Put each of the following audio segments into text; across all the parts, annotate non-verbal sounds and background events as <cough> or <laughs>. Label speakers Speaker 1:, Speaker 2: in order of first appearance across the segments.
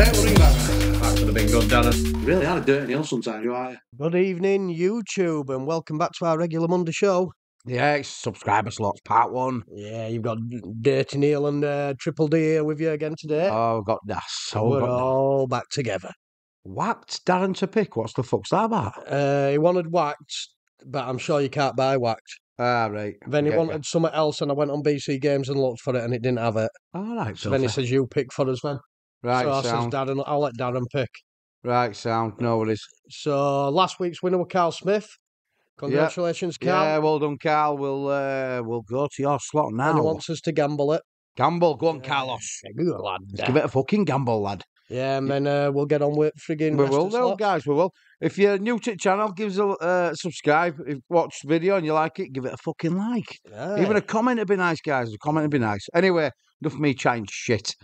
Speaker 1: Right, we'll ring back.
Speaker 2: That could have been good, Darren.
Speaker 1: Really had a dirty nail sometimes, you are.
Speaker 3: Good evening, YouTube, and welcome back to our regular Monday show.
Speaker 4: Yeah, it's subscriber slots part one.
Speaker 3: Yeah, you've got Dirty Neil and uh, Triple D here with you again today.
Speaker 4: Oh, we've got that. So
Speaker 3: We're
Speaker 4: we've got that.
Speaker 3: all back together.
Speaker 4: Whacked Darren to pick. What's the fuck's that about?
Speaker 3: Uh, he wanted whacked, but I'm sure you can't buy whacked.
Speaker 4: Ah, right.
Speaker 3: Then he
Speaker 4: Get ya.
Speaker 3: wanted something else, and I went on BC Games and looked for it, and it didn't have it.
Speaker 4: All right,
Speaker 3: So
Speaker 4: so
Speaker 3: then he says, "You pick for us, then."
Speaker 4: Right,
Speaker 3: so I says,
Speaker 4: sound.
Speaker 3: "Darren, I'll let Darren pick."
Speaker 4: Right, sound. No worries.
Speaker 3: So last week's winner was Carl Smith. Congratulations, Carl.
Speaker 4: Yeah, well done, Carl. We'll uh, we'll go to your slot
Speaker 3: and
Speaker 4: now.
Speaker 3: he wants us to gamble it.
Speaker 4: Gamble, go on, Carlos.
Speaker 3: Yeah, good lad.
Speaker 4: Let's give it a fucking gamble, lad.
Speaker 3: Yeah, and then uh, we'll get on with frigging.
Speaker 4: We will, though, guys. We will. If you're new to the channel, give us a uh, subscribe. If you watch the video and you like it, give it a fucking like. Even a comment would be nice, guys. A comment would be nice. Anyway, enough of me chatting shit.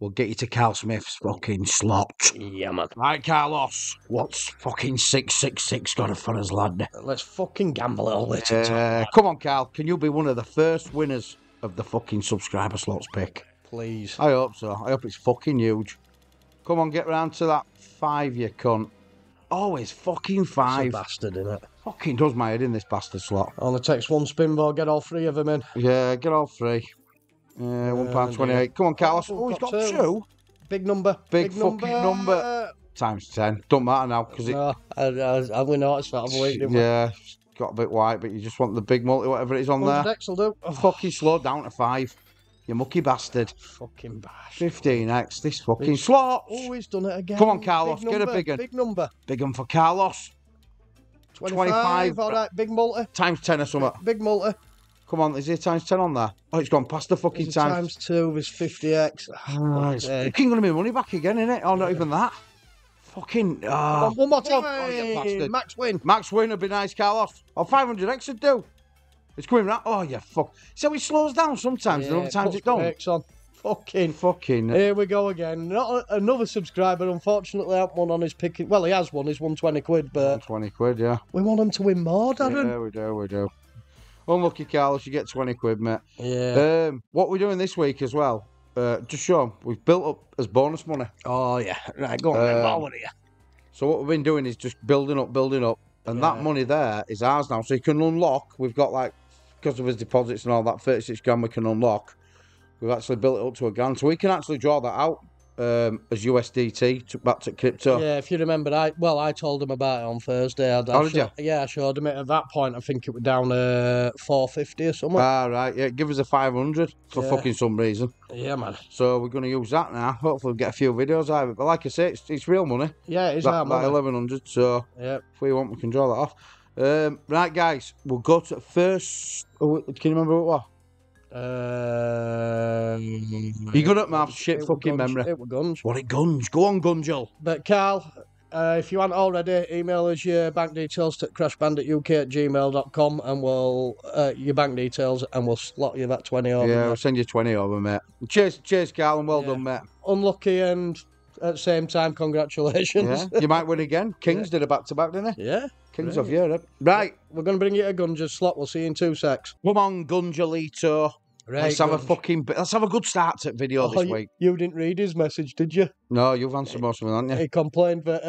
Speaker 4: We'll get you to Carl Smith's fucking slot.
Speaker 3: Yeah, man.
Speaker 4: Right, Carlos. What's fucking 666 got for us, lad?
Speaker 3: Let's fucking gamble it all later.
Speaker 4: Uh, come on, Carl. Can you be one of the first winners of the fucking subscriber slots pick?
Speaker 3: please.
Speaker 4: I hope so. I hope it's fucking huge. Come on, get round to that five, you cunt. Always fucking
Speaker 3: It's a
Speaker 4: five.
Speaker 3: bastard, it?
Speaker 4: Fucking does my head in this bastard slot.
Speaker 3: Only takes one spin ball, get all three of them in.
Speaker 4: Yeah, get all three. Uh, one pound twenty-eight. Come on, Carlos.
Speaker 3: Oh,
Speaker 4: Oh, he's
Speaker 3: got
Speaker 4: got
Speaker 3: two.
Speaker 4: two.
Speaker 3: Big number.
Speaker 4: Big fucking number. Times ten. Don't matter now because it.
Speaker 3: No, I, I, I that week, didn't?
Speaker 4: Yeah, got a bit white, but you just want the big multi, whatever it is on there.
Speaker 3: 100 X will do. Oh,
Speaker 4: Fucking slow down to five. You mucky bastard.
Speaker 3: fucking bash.
Speaker 4: 15x. This fucking slot.
Speaker 3: Oh, he's done it again.
Speaker 4: Come on, Carlos,
Speaker 3: Big
Speaker 4: get a big one.
Speaker 3: Big number.
Speaker 4: Big one for Carlos.
Speaker 3: 25.
Speaker 4: 25.
Speaker 3: All right, big multi.
Speaker 4: Times ten or something.
Speaker 3: Big multi.
Speaker 4: Come on, is there times ten on there? Oh, it's gone past the fucking times.
Speaker 3: times two is 50x.
Speaker 4: Oh, it's
Speaker 3: sake.
Speaker 4: fucking gonna be money back again, innit? Oh, not even that. Fucking. Oh.
Speaker 3: one more time.
Speaker 4: Oh,
Speaker 3: Hey. Max win.
Speaker 4: Max win would be nice, Carlos. Or 500x would do. It's coming round. Oh, yeah, fuck. So it slows down sometimes, and
Speaker 3: Yeah,
Speaker 4: other times it don't.
Speaker 3: Fucking.
Speaker 4: Fucking.
Speaker 3: Here we go again. Not a, another subscriber, unfortunately, hasn't won on his picking. Well, he has won. He's won 20 quid, but
Speaker 4: 20 quid, yeah.
Speaker 3: we want him to win more, Darren.
Speaker 4: Yeah, we do, we do. Unlucky, Carlos, you get 20 quid, mate.
Speaker 3: Yeah.
Speaker 4: Um, what we're doing this week as well, uh, just show we've built up as bonus money.
Speaker 3: oh, yeah. Right, go on, then.
Speaker 4: Um,
Speaker 3: here.
Speaker 4: So what we've been doing is just building up, building up, and that money there is ours now. So you can unlock. We've got like because of his deposits and all that, thirty-six grand we can unlock. We've actually built it up to a grand, so we can actually draw that out um, as USDT to, back to crypto.
Speaker 3: Yeah, if you remember, I well, I told him about it on Thursday. I, I
Speaker 4: Oh, did
Speaker 3: sho- Yeah, I showed him it. At that point, I think it was down uh, 450 or something.
Speaker 4: Ah, right, yeah, give us a five hundred for
Speaker 3: Yeah.
Speaker 4: fucking some reason.
Speaker 3: yeah, man.
Speaker 4: So we're going to use that now. Hopefully, we'll get a few videos out of it. But like I say, it's, it's real money.
Speaker 3: Yeah, it's
Speaker 4: that,
Speaker 3: our money.
Speaker 4: eleven hundred. So
Speaker 3: Yeah.
Speaker 4: if we want, we can draw that off. Um, right, guys, we'll go to first. Oh, can you remember what?
Speaker 3: Um,
Speaker 4: You good at maths? Shit fucking
Speaker 3: guns,
Speaker 4: memory.
Speaker 3: It were guns.
Speaker 4: What it Gunge? Go on, Gunjel.
Speaker 3: But Carl, uh, if you haven't already, email us your bank details to crashbandituk at gmail.com and we'll, uh, your bank details, and we'll slot you that 20 over.
Speaker 4: yeah,
Speaker 3: there.
Speaker 4: I'll send you 20 over, mate. Cheers, cheers, Carl, and well
Speaker 3: Yeah.
Speaker 4: done, mate.
Speaker 3: Unlucky and at the same time, congratulations.
Speaker 4: Yeah, you might win again. <laughs> Kings did a back to back, didn't they?
Speaker 3: Yeah.
Speaker 4: Kings
Speaker 3: Right.
Speaker 4: of Europe. Right,
Speaker 3: We're going to bring you a Gunges slot. We'll see you in two secs.
Speaker 4: come on, Gungelito.
Speaker 3: Right,
Speaker 4: let's have a fucking. Let's have a good start to video
Speaker 3: Oh,
Speaker 4: this
Speaker 3: you,
Speaker 4: week.
Speaker 3: you didn't read his message, did you?
Speaker 4: No, you've answered most of them, haven't you?
Speaker 3: He complained that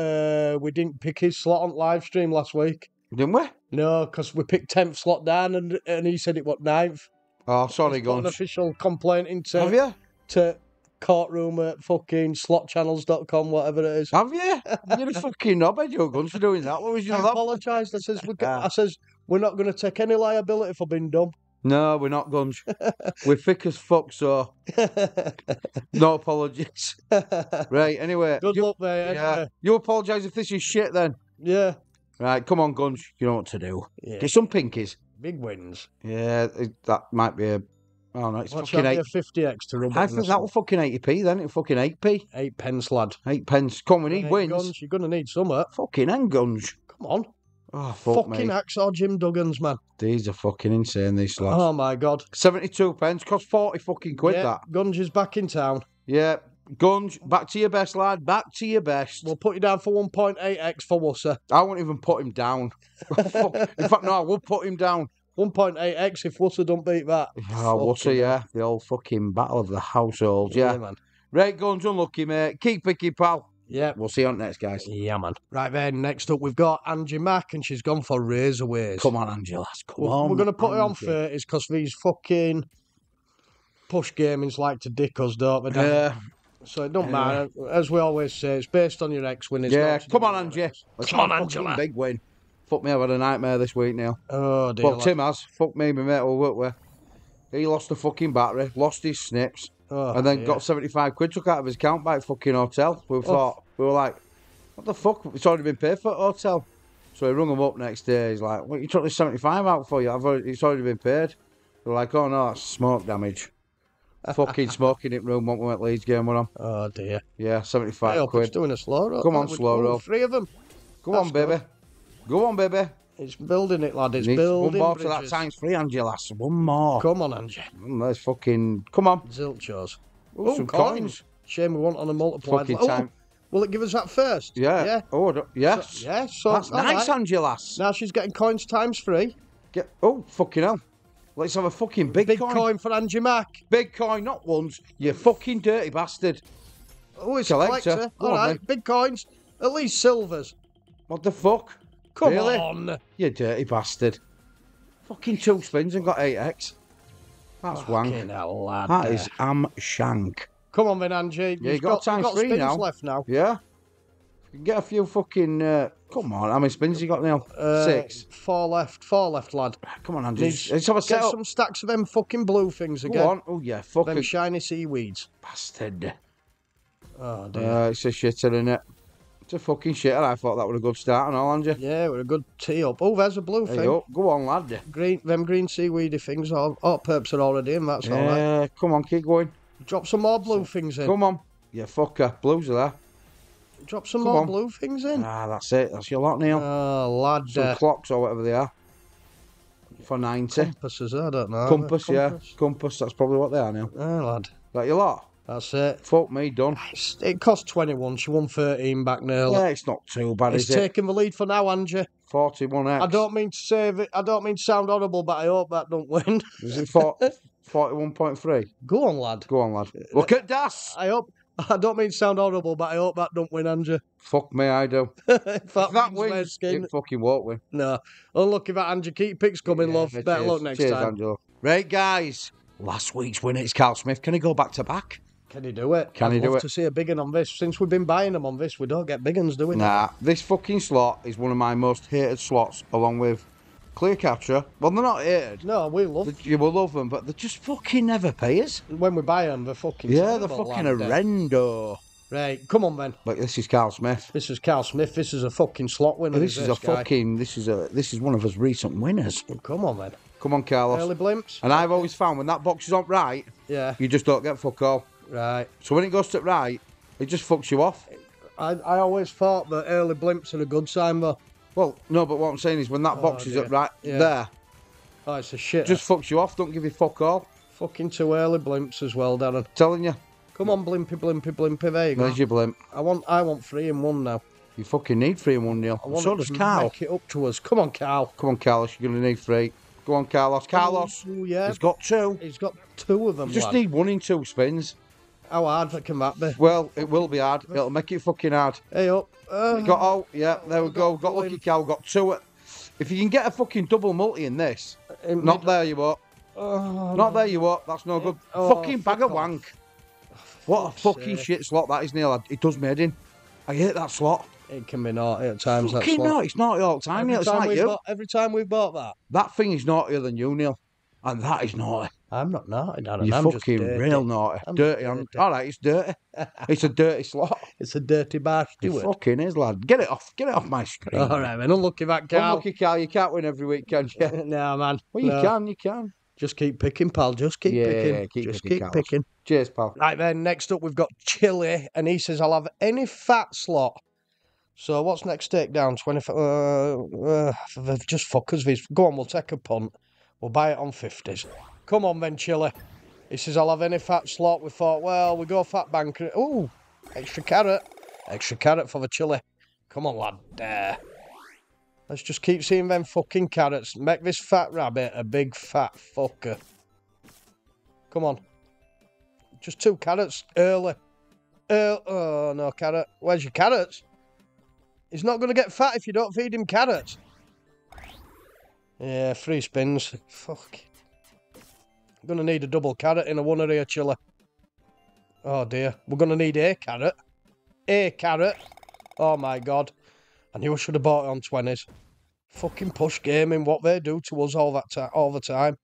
Speaker 3: uh, we didn't pick his slot on live stream last week.
Speaker 4: Didn't we?
Speaker 3: No, because we picked 10th slot down and and he said it was 9th.
Speaker 4: Oh, sorry,
Speaker 3: an official complaint into
Speaker 4: Have you?
Speaker 3: to courtroom at fucking slotchannels.com, whatever it is.
Speaker 4: Have you? You're a fucking knobhead, you guns for doing that. What was you
Speaker 3: I apologised. I says we,
Speaker 4: Ah.
Speaker 3: I says we're not going to take any liability for being dumb.
Speaker 4: No, we're not guns. <laughs> we're thick as fuck, so <laughs> no apologies. Right, anyway.
Speaker 3: Good
Speaker 4: you,
Speaker 3: luck, mate.
Speaker 4: Yeah.
Speaker 3: anyway.
Speaker 4: You apologise if this is shit then.
Speaker 3: Yeah.
Speaker 4: Right, come on, guns. You know what to do.
Speaker 3: yeah.
Speaker 4: Get some pinkies.
Speaker 3: Big wins.
Speaker 4: Yeah, that might be a. Oh no, it's
Speaker 3: Watch
Speaker 4: fucking eight.
Speaker 3: for 50x to rub
Speaker 4: I think that was fucking eighty p then. It fucking eight p,
Speaker 3: Eight pence, lad.
Speaker 4: eight pence. Come, we need
Speaker 3: Eight
Speaker 4: wins.
Speaker 3: guns, You're going to need some. uh,
Speaker 4: Fucking hang Gunge.
Speaker 3: Come on.
Speaker 4: Oh fuck
Speaker 3: fucking
Speaker 4: me.
Speaker 3: hacksaw Jim Duggins, man.
Speaker 4: These are fucking insane. These slots.
Speaker 3: Oh, my God.
Speaker 4: Seventy-two pence cost forty fucking quid.
Speaker 3: yeah,
Speaker 4: That.
Speaker 3: Gunge is back in town.
Speaker 4: Yeah, Gunge, back to your best, lad. Back to your best.
Speaker 3: We'll put you down for 1.8x for Worcester.
Speaker 4: I won't even put him down. <laughs> In fact, no, I will put him down.
Speaker 3: 1.8x if Worcester don't beat that.
Speaker 4: Oh, what's it?
Speaker 3: Fucking
Speaker 4: Yeah, the old fucking battle of the households. Yeah.
Speaker 3: man.
Speaker 4: Right, guns unlucky, mate. Keep picking, pal.
Speaker 3: Yeah.
Speaker 4: We'll see you on next, guys.
Speaker 3: Yeah, man. Right then, next up we've got Angie Mack, and she's gone for Razorways.
Speaker 4: Come on, Angela. Come
Speaker 3: We're,
Speaker 4: on.
Speaker 3: we're going to put her on 30s because these fucking push gamings like to dick us, don't they? Dan?
Speaker 4: Yeah,
Speaker 3: So it don't
Speaker 4: Yeah.
Speaker 3: matter. As we always say, it's based on your ex win.
Speaker 4: Yeah. Come on, Angie.
Speaker 3: Come on, Angela.
Speaker 4: Big win. Fuck me, I've had a nightmare this week, Neil.
Speaker 3: Oh, dear.
Speaker 4: Well,
Speaker 3: lad.
Speaker 4: Tim has. Fuck me, my mate will work with. He lost the fucking battery, lost his snips,
Speaker 3: Oh,
Speaker 4: and then
Speaker 3: dear.
Speaker 4: got 75 quid took out of his account by a fucking hotel. We oh. thought, we were like, what the fuck? It's already been paid for hotel. So he rung him up next day. He's like, what, you took this 75 out for you? I've already, it's already been paid. They're like, oh no, that's smoke damage. <laughs> fucking smoking it room when we went Leeds game with him.
Speaker 3: Oh, dear.
Speaker 4: Yeah, 75
Speaker 3: I
Speaker 4: quid.
Speaker 3: doing a slow roll.
Speaker 4: Come on, slow
Speaker 3: oh,
Speaker 4: roll.
Speaker 3: Three of them.
Speaker 4: On,
Speaker 3: that's
Speaker 4: baby. Go on, baby.
Speaker 3: It's building it, lad. It's
Speaker 4: Needs one
Speaker 3: building
Speaker 4: more to that
Speaker 3: bridges.
Speaker 4: times three, Angela. One more.
Speaker 3: Come on, Angie.
Speaker 4: Mm, Let's fucking. Come on.
Speaker 3: Zilchos. Oh,
Speaker 4: some
Speaker 3: coins.
Speaker 4: coins.
Speaker 3: Shame we want on a multiplied.
Speaker 4: Fucking
Speaker 3: oh,
Speaker 4: time.
Speaker 3: will it give us that first?
Speaker 4: Yeah.
Speaker 3: Yeah.
Speaker 4: Oh, yes.
Speaker 3: So, yeah. So
Speaker 4: That's nice,
Speaker 3: right.
Speaker 4: Angelas.
Speaker 3: Now she's getting coins times three.
Speaker 4: Get, oh, fucking hell. Let's have a fucking big,
Speaker 3: Big
Speaker 4: coin.
Speaker 3: coin. for Angie Mack.
Speaker 4: Big coin, not ones. You fucking dirty bastard.
Speaker 3: Oh, it's
Speaker 4: Collector.
Speaker 3: a collector. All
Speaker 4: on,
Speaker 3: right. Big coins. At least silvers.
Speaker 4: What the fuck?
Speaker 3: Come
Speaker 4: Really?
Speaker 3: on.
Speaker 4: You dirty bastard. Fucking two spins and got 8x. That's wank.
Speaker 3: Fucking hell, lad.
Speaker 4: That is am shank.
Speaker 3: Come on, then, Angie.
Speaker 4: Yeah, you
Speaker 3: You've
Speaker 4: got
Speaker 3: got,
Speaker 4: times
Speaker 3: you've got
Speaker 4: three
Speaker 3: spins
Speaker 4: now.
Speaker 3: left now.
Speaker 4: Yeah? You can get a few fucking. Uh, come on, how many spins you got now?
Speaker 3: Uh,
Speaker 4: Six.
Speaker 3: Four left. Four left, lad.
Speaker 4: Come on.
Speaker 3: Needs-
Speaker 4: Let's have a
Speaker 3: Get
Speaker 4: set up.
Speaker 3: some stacks of them fucking blue things
Speaker 4: Go
Speaker 3: again.
Speaker 4: on. Oh, yeah,
Speaker 3: Them
Speaker 4: fucking
Speaker 3: shiny seaweeds.
Speaker 4: bastard.
Speaker 3: Oh, dear.
Speaker 4: Uh, it's a shitter, isn't it? It's a fucking shitter. I thought that was a good start and all, Angie.
Speaker 3: yeah, we're a good tee up. Oh, there's a blue thing.
Speaker 4: Go on, lad.
Speaker 3: Green, them green seaweedy things. All, all perps are already in. That's all right.
Speaker 4: Yeah, come on, keep going.
Speaker 3: Drop some more blue things in.
Speaker 4: Come on. Yeah, fucker. Blues are there.
Speaker 3: Drop some
Speaker 4: Come
Speaker 3: more
Speaker 4: on.
Speaker 3: blue things in.
Speaker 4: Ah, that's it. That's your lot, Neil.
Speaker 3: Oh, lad.
Speaker 4: Some
Speaker 3: Uh,
Speaker 4: clocks or whatever they are. For 90.
Speaker 3: compasses, I don't know.
Speaker 4: Compass, yeah.
Speaker 3: Compass.
Speaker 4: Compass, that's probably what they are now.
Speaker 3: Ah, lad.
Speaker 4: That your lot?
Speaker 3: That's it.
Speaker 4: Fuck me, done.
Speaker 3: It cost 21. She won 13 back now.
Speaker 4: Yeah, it's not too bad,
Speaker 3: it's
Speaker 4: is it?
Speaker 3: taking the lead for now, Angie.
Speaker 4: 41x.
Speaker 3: I don't mean to say it, I don't mean to sound horrible, but I hope that don't win.
Speaker 4: Is it four- 41.3? <laughs>
Speaker 3: Go on, lad.
Speaker 4: Go on, lad. Look at Das!
Speaker 3: I hope. I don't mean to sound horrible, but I hope that don't win, Andrew.
Speaker 4: Fuck me, I do.
Speaker 3: if <laughs>
Speaker 4: If
Speaker 3: that,
Speaker 4: that
Speaker 3: wins,
Speaker 4: wins,
Speaker 3: skin,
Speaker 4: it fucking won't win.
Speaker 3: no. Unlucky that Andrew. Keep picks coming, love. Better luck next
Speaker 4: Cheers,
Speaker 3: time.
Speaker 4: Angelo. Right, guys. Last week's winner is Carl Smith. Can he go back to back?
Speaker 3: Can he do it?
Speaker 4: Can
Speaker 3: I'd
Speaker 4: he do it?
Speaker 3: to see a big one on this. Since we've been buying them on this, we don't get big ones, do we?
Speaker 4: Nah, this fucking slot is one of my most hated slots, along with Clear Clearcatcher. Well, they're not hated.
Speaker 3: No, we love.
Speaker 4: They- You will love them, but they just fucking never pay us.
Speaker 3: When we buy them, they're fucking.
Speaker 4: Yeah, they're fucking horrendo.
Speaker 3: Right, come on, then.
Speaker 4: But this is Carl Smith.
Speaker 3: This is Carl Smith. This is a fucking slot winner.
Speaker 4: This is a
Speaker 3: guy.
Speaker 4: fucking. This is a. This is one of his recent winners.
Speaker 3: Come on, then.
Speaker 4: Come on, Carlos.
Speaker 3: Early blimps.
Speaker 4: And I've always found when that box is on right,
Speaker 3: Yeah,
Speaker 4: you just don't get fuck all.
Speaker 3: Right.
Speaker 4: So when it goes to right, it just fucks you off.
Speaker 3: I, I always thought that early blimps are a good sign, though.
Speaker 4: Well, no, but what I'm saying is when that oh, box is at right
Speaker 3: Yeah.
Speaker 4: there,
Speaker 3: Oh, it's a shit.
Speaker 4: just fucks you off. Don't give you fuck all.
Speaker 3: fucking two early blimps as well, Darren.
Speaker 4: telling you.
Speaker 3: Come on, blimpy, blimpy, blimpy. There you go.
Speaker 4: There's your blimp.
Speaker 3: I want, I want three in one now.
Speaker 4: You fucking need three in one, Neil.
Speaker 3: I
Speaker 4: So does Carl.
Speaker 3: Make it up to us. Come on, Carl.
Speaker 4: Come on, Carlos. You're going to need three. Go on, Carlos. Oh, Carlos.
Speaker 3: Oh, yeah.
Speaker 4: He's got two.
Speaker 3: He's got two of them.
Speaker 4: You just
Speaker 3: lad.
Speaker 4: need one in two spins.
Speaker 3: How hard can that be?
Speaker 4: Well, it will be hard. It'll make it fucking hard.
Speaker 3: Hey up. Uh,
Speaker 4: Got oh yeah, there we go. Got lucky cow. Got two. If you can get a fucking double multi in this,
Speaker 3: in
Speaker 4: not there you are.
Speaker 3: Oh,
Speaker 4: Not there you are. That's no good.
Speaker 3: Oh,
Speaker 4: fucking bag
Speaker 3: fuck
Speaker 4: of
Speaker 3: off.
Speaker 4: wank. What a fucking shit slot that is, Neil. It does me in. I hate that slot.
Speaker 3: It can be naughty at times. That
Speaker 4: Fucking
Speaker 3: slot.
Speaker 4: no, it's not all the time,
Speaker 3: Every
Speaker 4: Neil. It's
Speaker 3: time,
Speaker 4: like
Speaker 3: we've
Speaker 4: you.
Speaker 3: bought, every time we've bought that,
Speaker 4: That thing is naughtier than you, Neil. And that is naughty.
Speaker 3: I'm not naughty, Darren.
Speaker 4: You're
Speaker 3: I'm just
Speaker 4: fucking
Speaker 3: dirty.
Speaker 4: real naughty.
Speaker 3: I'm
Speaker 4: dirty.
Speaker 3: dirty.
Speaker 4: All right, it's dirty. <laughs> it's a dirty slot.
Speaker 3: It's a dirty bar
Speaker 4: It
Speaker 3: steward.
Speaker 4: fucking is, lad. Get it off. Get it off my screen.
Speaker 3: All right, then. Unlucky that cow.
Speaker 4: Unlucky Cal, you can't win every week, can you? <laughs>
Speaker 3: no, man.
Speaker 4: Well, you
Speaker 3: no.
Speaker 4: can, you can.
Speaker 3: Just keep picking, pal. Just keep
Speaker 4: Yeah,
Speaker 3: picking.
Speaker 4: keep
Speaker 3: Just
Speaker 4: picking,
Speaker 3: keep picking.
Speaker 4: Cheers, pal.
Speaker 3: Right then, next up we've got Chili, and he says I'll have any fat slot. So what's next takedown? Twenty. Uh, uh, just fuckers. These. Go on, we'll take a punt. We'll buy it on fifties. Come on then, Chili. He says I'll have any fat slot. We thought, well, we go fat banker. Ooh, extra carrot, extra carrot for the chili. Come on, lad. There. Let's just keep seeing them fucking carrots. Make this fat rabbit a big fat fucker. Come on. Just two carrots early. Uh, oh, no carrot. Where's your carrots? He's not going to get fat if you don't feed him carrots. Yeah, three spins. Fuck. To need a double carrot in a one here, chiller. Oh dear. We're to need a carrot. A carrot. Oh my god. I knew I should have bought it on 20s. Fucking push gaming, what they do to us all that all the time.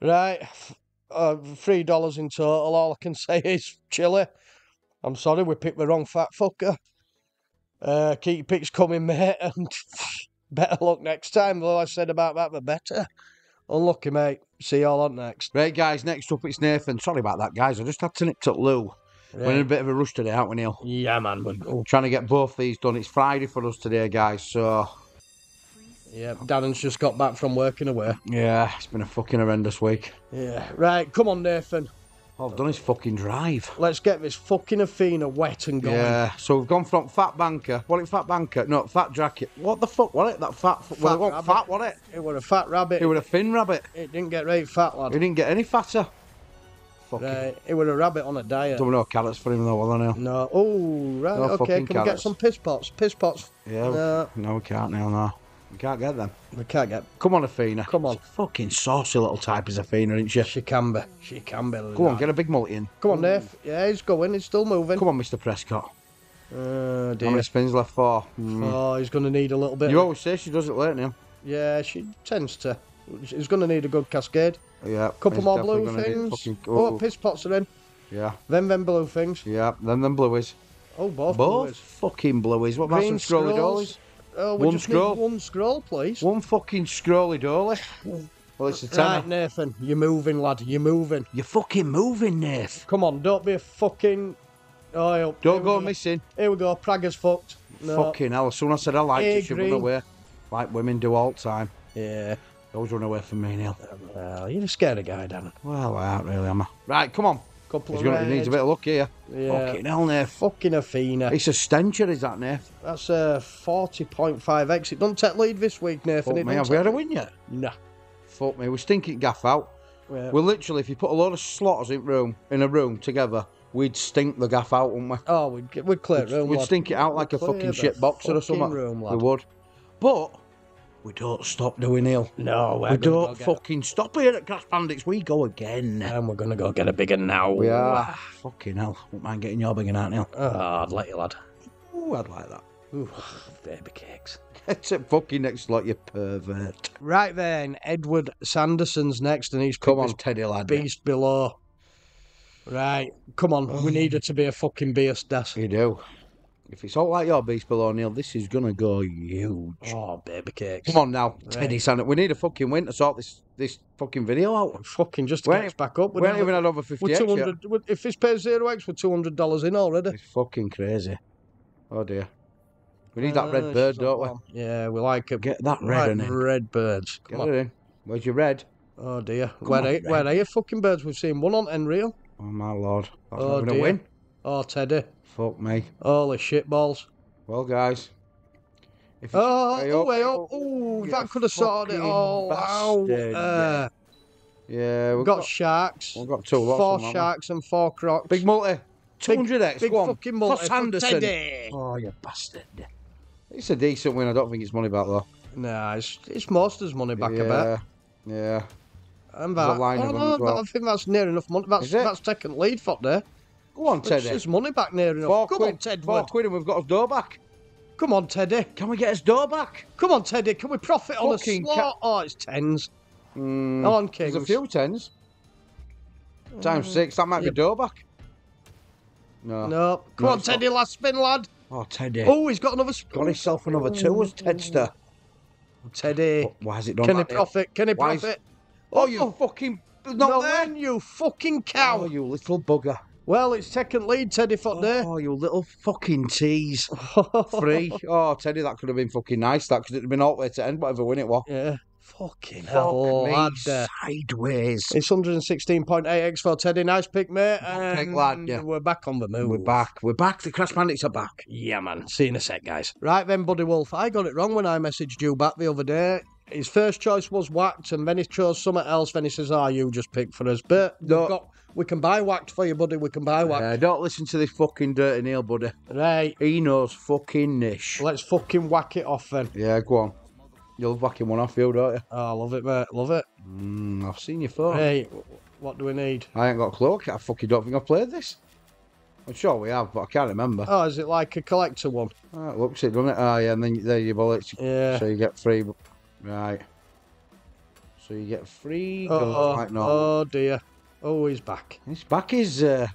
Speaker 3: Right, uh, three dollars in total. All I can <laughs> say is chili. I'm sorry, we picked the wrong fat fucker. Uh, keep your picks coming, mate, <laughs> and better luck next time. Though I said about that, the better. Unlucky, mate. See y'all on next.
Speaker 4: Right, guys, next up it's Nathan. Sorry about that, guys. I just had to nip to Lou. We're in a bit of a rush today, aren't we, Neil?
Speaker 3: Yeah, man. We're,
Speaker 4: Trying to get both these done. It's Friday for us today, guys. So,
Speaker 3: yeah, Darren's just got back from working away.
Speaker 4: yeah, it's been a fucking horrendous week.
Speaker 3: Yeah, right. Come on, Nathan.
Speaker 4: All I've done is fucking drive.
Speaker 3: Let's get this fucking Athena wet and going.
Speaker 4: Yeah, so we've gone from fat banker. What it fat banker? No, fat jacket. What the fuck? What it? That fat? well, it wasn't
Speaker 3: rabbit.
Speaker 4: fat. What it?
Speaker 3: It was a fat rabbit.
Speaker 4: It was a thin rabbit.
Speaker 3: It didn't get right fat, lad.
Speaker 4: It didn't get any fatter. Fucking.
Speaker 3: Right, it was a rabbit on a diet.
Speaker 4: Don't know carrots for him though, will I now?
Speaker 3: No. Oh, right.
Speaker 4: No
Speaker 3: okay, can we get some piss pots? Piss pots.
Speaker 4: Yeah.
Speaker 3: No,
Speaker 4: No, we can't now. No, we can't get them.
Speaker 3: we can't get.
Speaker 4: Come on, Athena.
Speaker 3: Come on.
Speaker 4: She's a fucking saucy little type is Athena, isn't she?
Speaker 3: She can be. She can be.
Speaker 4: Go on, get a big multi in.
Speaker 3: Come on, Dave. Yeah, he's going. He's still moving.
Speaker 4: Come on, Mr. Prescott.
Speaker 3: Oh,
Speaker 4: How many spins left for? Mm.
Speaker 3: Oh, he's going to need a little bit.
Speaker 4: You always say she does it late now.
Speaker 3: Yeah, she tends to. He's going to need a good cascade.
Speaker 4: Yeah.
Speaker 3: Couple more blue things.
Speaker 4: fucking-
Speaker 3: Oh,
Speaker 4: oh,
Speaker 3: piss pots are in.
Speaker 4: yeah,
Speaker 3: Then, then blue things.
Speaker 4: yeah. Then them blueies.
Speaker 3: Oh, both.
Speaker 4: Both
Speaker 3: blues.
Speaker 4: fucking blueies. What about
Speaker 3: Green
Speaker 4: some scrolly dollies?
Speaker 3: Oh, we
Speaker 4: One
Speaker 3: just
Speaker 4: scroll.
Speaker 3: need one scroll, please.
Speaker 4: One fucking scrolly dolly. Well, it's a time.
Speaker 3: Right, Nathan, you're moving, lad. You're moving.
Speaker 4: You're fucking moving, Nath.
Speaker 3: Come on, don't be a fucking. Oh, here
Speaker 4: Don't go missing.
Speaker 3: Here we go. Praga's fucked. No.
Speaker 4: Fucking hell. As soon as I said I liked
Speaker 3: Hey,
Speaker 4: it, she run away. Like women do all the time.
Speaker 3: Yeah.
Speaker 4: Always run away from me, Neil.
Speaker 3: Well, you're a scared guy, Dan.
Speaker 4: Well, I aren't really, am I? Right, come on.
Speaker 3: Couple
Speaker 4: He's
Speaker 3: of
Speaker 4: gonna, he needs a bit of luck here.
Speaker 3: Yeah.
Speaker 4: Fucking hell, Nath.
Speaker 3: Fucking Athena.
Speaker 4: It's a stencher, is that, Nath?
Speaker 3: That's uh, a 40.5x. It doesn't take lead this week, Nathan.
Speaker 4: Fuck me, have we had a win yet?
Speaker 3: Nah.
Speaker 4: Fuck me, we're stinking gaff out.
Speaker 3: Yeah.
Speaker 4: We're literally, if you put a lot of slotters in room in a room together, we'd stink the gaff out, wouldn't we?
Speaker 3: Oh, we'd, get- we'd clear
Speaker 4: We'd,
Speaker 3: room,
Speaker 4: we'd
Speaker 3: lad.
Speaker 4: stink it out like a
Speaker 3: We'd clear
Speaker 4: fucking shit boxer or something.
Speaker 3: Room,
Speaker 4: we would. But we don't stop doing Neil.
Speaker 3: No, we're
Speaker 4: We don't
Speaker 3: go get-
Speaker 4: fucking stop here at Crash Bandits. We go again.
Speaker 3: And we're going to go get a bigger now.
Speaker 4: We are. Ah, fucking hell. Wouldn't mind getting your big one out, Neil.
Speaker 3: Oh, I'd like you, lad.
Speaker 4: Ooh, I'd like that.
Speaker 3: Ooh, baby cakes.
Speaker 4: It's a fucking next slot, you pervert.
Speaker 3: Right then, Edward Sanderson's next, and he's
Speaker 4: Come on, Teddy lad.
Speaker 3: beast below. Right, come on. We <sighs> need it to be a fucking beast, Das.
Speaker 4: You do. If it's all like your beast below, Neil, this is gonna go huge.
Speaker 3: Oh, baby cakes.
Speaker 4: Come on now, Teddy Sanders. We need a fucking win to sort this this fucking video out.
Speaker 3: Fucking just to
Speaker 4: ain't-
Speaker 3: back up.
Speaker 4: We ain't even had over 50
Speaker 3: we're
Speaker 4: X
Speaker 3: 200, If this pays zero X, we're $200 in already.
Speaker 4: It's fucking crazy. Oh dear. We need that
Speaker 3: Uh,
Speaker 4: red bird, don't we?
Speaker 3: Yeah, we like it.
Speaker 4: Get that red
Speaker 3: like
Speaker 4: in
Speaker 3: red birds. Come
Speaker 4: Get
Speaker 3: on.
Speaker 4: in. Where's your red?
Speaker 3: Oh dear.
Speaker 4: Come
Speaker 3: Where,
Speaker 4: on,
Speaker 3: are,
Speaker 4: red.
Speaker 3: where are your fucking birds? We've seen one on Enreal.
Speaker 4: Oh my lord. That's
Speaker 3: Oh,
Speaker 4: not gonna
Speaker 3: dear.
Speaker 4: win.
Speaker 3: Oh, Teddy.
Speaker 4: Fuck me.
Speaker 3: Holy shitballs.
Speaker 4: Well, guys. If
Speaker 3: Oh, oh,
Speaker 4: up,
Speaker 3: oh,
Speaker 4: up.
Speaker 3: oh,
Speaker 4: You
Speaker 3: that could have sorted it all out. Uh,
Speaker 4: yeah, we've
Speaker 3: got,
Speaker 4: got,
Speaker 3: sharks.
Speaker 4: we've got two lots
Speaker 3: four sharks and four crocs.
Speaker 4: Big multi. 200x.
Speaker 3: big
Speaker 4: on.
Speaker 3: fucking multi
Speaker 4: for Sanderson.
Speaker 3: Teddy.
Speaker 4: Oh, you bastard. It's a decent win. I don't think it's money back though.
Speaker 3: Nah, it's, it's Monsters money back
Speaker 4: yeah,
Speaker 3: a bit.
Speaker 4: Yeah.
Speaker 3: And that, oh, no,
Speaker 4: as well.
Speaker 3: I think that's near enough money. That's that's taking lead for there.
Speaker 4: Go on, Teddy.
Speaker 3: his money back near enough.
Speaker 4: Four
Speaker 3: Come
Speaker 4: quid.
Speaker 3: on, Ted.
Speaker 4: Four quid and we've got his door back.
Speaker 3: Come on, Teddy.
Speaker 4: Can we get his door back?
Speaker 3: Come on, Teddy. Can we profit on a
Speaker 4: Fucking
Speaker 3: slot?
Speaker 4: ca-
Speaker 3: oh, it's tens.
Speaker 4: Mm,
Speaker 3: Come on, Kings.
Speaker 4: There's a few tens. Times six. That might be door back. No.
Speaker 3: No. Come
Speaker 4: No,
Speaker 3: on,
Speaker 4: it's not.
Speaker 3: Teddy. Last spin, lad.
Speaker 4: Oh, Teddy.
Speaker 3: Oh, he's got another spin.
Speaker 4: Got himself another two as Tedster.
Speaker 3: Teddy.
Speaker 4: But Why has it done
Speaker 3: Can he profit? Can he
Speaker 4: Why is-
Speaker 3: profit?
Speaker 4: Oh, you fucking. Not
Speaker 3: no, then, you fucking cow.
Speaker 4: Oh, you little bugger.
Speaker 3: Well, it's second lead, Teddy, for there. Eh?
Speaker 4: Oh, you little fucking tease. <laughs> Three. Oh, Teddy, that could have been fucking nice, that, because it'd have been all the way to end, whatever win it was.
Speaker 3: yeah. Fucking
Speaker 4: Fuck
Speaker 3: hell,
Speaker 4: me
Speaker 3: lad.
Speaker 4: sideways.
Speaker 3: It's 116.8x for Teddy. Nice pick, mate.
Speaker 4: Pick, lad, yeah.
Speaker 3: We're back on the move.
Speaker 4: We're back. We're back. The Crash Bandits are back.
Speaker 3: Yeah, man. See you in a sec, guys. Right then, Buddy Wolf. I got it wrong when I messaged you back the other day. His first choice was whacked, and then he chose something else. Then he says, "Ah, you just picked for us." But
Speaker 4: No.
Speaker 3: we've got We can buy whacked for you, buddy. We can buy whacked.
Speaker 4: Uh, don't listen to this fucking dirty Neil, buddy.
Speaker 3: Right.
Speaker 4: He knows fucking nish.
Speaker 3: Let's fucking whack it off then.
Speaker 4: Yeah, go on. You'll whacking one off you, don't you?
Speaker 3: Oh, I love it, mate. Love it.
Speaker 4: Mm, I've seen your phone.
Speaker 3: Hey, what do we need?
Speaker 4: I ain't got a clue. I fucking don't think I've played this. I'm sure we have, but I can't remember.
Speaker 3: Oh, is it like a collector one?
Speaker 4: Oh, it looks it, doesn't it? Oh, yeah, and then there you bullets.
Speaker 3: Yeah.
Speaker 4: So you get free. Right. So you get free.
Speaker 3: Oh,
Speaker 4: guns
Speaker 3: oh, oh dear. Oh, he's back.
Speaker 4: His back is. Uh,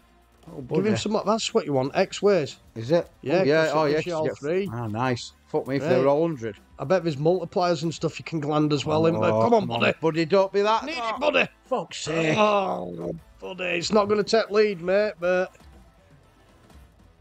Speaker 4: oh,
Speaker 3: Give him some. That's what you want. X ways.
Speaker 4: Is it?
Speaker 3: Yeah,
Speaker 4: Oh, yeah. Oh, yeah.
Speaker 3: gives all
Speaker 4: get-
Speaker 3: three.
Speaker 4: Ah, nice. Fuck me if they were all 100.
Speaker 3: I bet there's multipliers and stuff you can gland as well in. But
Speaker 4: Oh,
Speaker 3: come on, buddy.
Speaker 4: Buddy, don't be that.
Speaker 3: Need
Speaker 4: Oh,
Speaker 3: it, buddy.
Speaker 4: Fuck's sake.
Speaker 3: Oh, buddy. It's not going to take lead, mate. But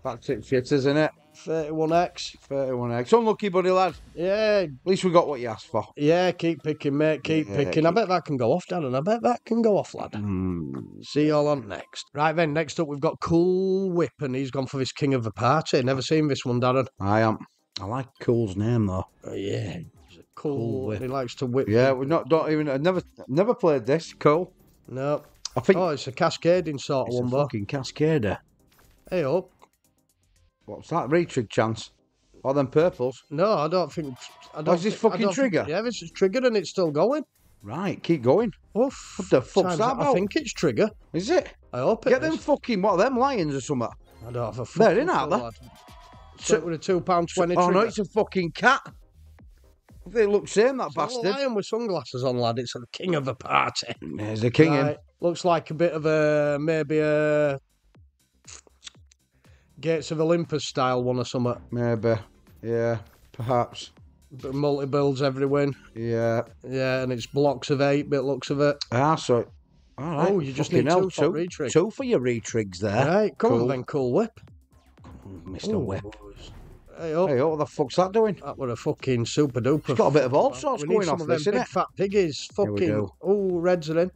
Speaker 4: That's it, shit, isn't it?
Speaker 3: 31x.
Speaker 4: 31x. Unlucky, buddy, lad.
Speaker 3: Yeah,
Speaker 4: At least we got what you asked for.
Speaker 3: yeah. Keep picking, mate. Keep
Speaker 4: Yeah,
Speaker 3: picking. I bet that can go off, Darren. I bet that can go off, lad.
Speaker 4: Mm.
Speaker 3: See you all on next. Right then, next up we've got Cool Whip, and he's gone for this king of the party. Never seen this one, Darren.
Speaker 4: I am. I like Cool's name, though.
Speaker 3: Oh, yeah. Cool,
Speaker 4: Cool Whip.
Speaker 3: He likes to whip.
Speaker 4: Yeah, we not don't even. I've never never played this. Cool.
Speaker 3: No.
Speaker 4: I think
Speaker 3: Oh, it's a cascading sort of one, though.
Speaker 4: fucking cascader.
Speaker 3: Hey up.
Speaker 4: What's that? Retrig chance? Or them purples?
Speaker 3: No, I don't think. I don't
Speaker 4: is this
Speaker 3: think-
Speaker 4: fucking
Speaker 3: don't think-
Speaker 4: trigger?
Speaker 3: yeah, this is trigger and it's still going.
Speaker 4: Right, keep going.
Speaker 3: Oof.
Speaker 4: What the fuck's that
Speaker 3: I think it's trigger.
Speaker 4: Is it?
Speaker 3: I hope it
Speaker 4: Get them
Speaker 3: is.
Speaker 4: fucking what? Them lions or something?
Speaker 3: I don't have a
Speaker 4: They're
Speaker 3: fucking
Speaker 4: in, aren't they?
Speaker 3: So with a two pound twenty.
Speaker 4: oh no, it's a fucking cat. They look same that
Speaker 3: It's a
Speaker 4: bastard.
Speaker 3: lion with sunglasses on, lad. It's the king of the party.
Speaker 4: There's the king in.
Speaker 3: Right, Looks like a bit of a maybe a Gates of Olympus style one or something.
Speaker 4: Maybe. Yeah, perhaps.
Speaker 3: But Multi builds every win.
Speaker 4: Yeah.
Speaker 3: Yeah, and it's blocks of eight bit looks of it.
Speaker 4: Ah, so. All right.
Speaker 3: Oh, you just
Speaker 4: fucking
Speaker 3: need
Speaker 4: hell,
Speaker 3: two for retrig.
Speaker 4: Two for your retrigs there.
Speaker 3: right, come
Speaker 4: cool.
Speaker 3: on then, cool whip.
Speaker 4: Mr.
Speaker 3: Ooh.
Speaker 4: Whip.
Speaker 3: Hey up.
Speaker 4: Hey, what the fuck's that doing?
Speaker 3: That were a fucking super duper.
Speaker 4: It's got a bit of all sorts
Speaker 3: we need
Speaker 4: going
Speaker 3: of
Speaker 4: this,
Speaker 3: big
Speaker 4: innit?
Speaker 3: fat piggies. Fucking. oh, reds are in.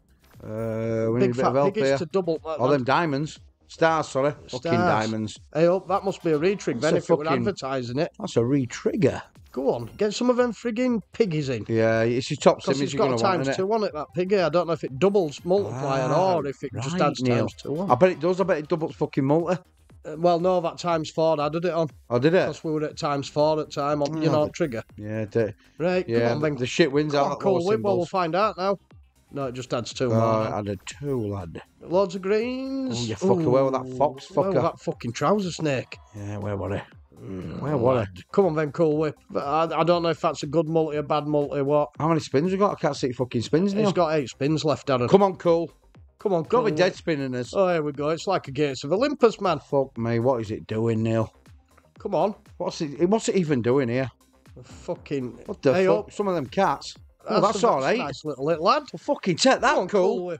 Speaker 4: Uh, we need a
Speaker 3: Big
Speaker 4: bit
Speaker 3: fat
Speaker 4: of help
Speaker 3: piggies
Speaker 4: here.
Speaker 3: to double.
Speaker 4: Oh, them diamonds. Stars, sorry. Fucking diamonds.
Speaker 3: Hey up, that must be a retrig then if it were
Speaker 4: fucking-
Speaker 3: advertising it.
Speaker 4: That's a retrigger.
Speaker 3: Go on, get some of them frigging piggies in.
Speaker 4: Yeah, it's your top image
Speaker 3: it's
Speaker 4: you're
Speaker 3: got
Speaker 4: going
Speaker 3: a
Speaker 4: to want,
Speaker 3: times
Speaker 4: innit?
Speaker 3: two on it, that piggy. I don't know if it doubles multiplier
Speaker 4: Ah,
Speaker 3: or if it just
Speaker 4: right,
Speaker 3: adds
Speaker 4: Neil.
Speaker 3: times two on.
Speaker 4: I bet it does. I bet it doubles fucking multi.
Speaker 3: Uh, well, no, that times four I did it on.
Speaker 4: Oh, did it?
Speaker 3: Because we were at times four at time on, you
Speaker 4: Oh,
Speaker 3: know, trigger.
Speaker 4: Yeah, it did.
Speaker 3: Right,
Speaker 4: yeah.
Speaker 3: come on then.
Speaker 4: the shit wins
Speaker 3: Come
Speaker 4: out.
Speaker 3: cool. Well, we'll find out now. No, it just adds two
Speaker 4: Oh,
Speaker 3: more.
Speaker 4: I
Speaker 3: now.
Speaker 4: had a two, lad.
Speaker 3: Loads of greens.
Speaker 4: Oh, you fucker, where was that fox
Speaker 3: Where was that fucking trouser snake?
Speaker 4: Yeah, where were they?
Speaker 3: Mm,
Speaker 4: Where were
Speaker 3: lad. Come on then, cool whip. I, I don't know if that's a good multi, a bad multi, what.
Speaker 4: How many spins we got? I can't see fucking spins now.
Speaker 3: He's got eight spins left, Darren.
Speaker 4: Come on, cool.
Speaker 3: Come on,
Speaker 4: Got
Speaker 3: cool
Speaker 4: me dead spinning us.
Speaker 3: Oh, here we go. It's like a Gates of Olympus, man.
Speaker 4: Fuck me, what is it doing, Neil?
Speaker 3: Come on.
Speaker 4: What's it? What's it even doing here?
Speaker 3: Fucking.
Speaker 4: What the
Speaker 3: hey,
Speaker 4: fuck?
Speaker 3: up.
Speaker 4: Some of them cats. Oh, that's,
Speaker 3: a-
Speaker 4: all right.
Speaker 3: Nice little, little lad.
Speaker 4: Well, fucking take that,
Speaker 3: Come on,
Speaker 4: cool.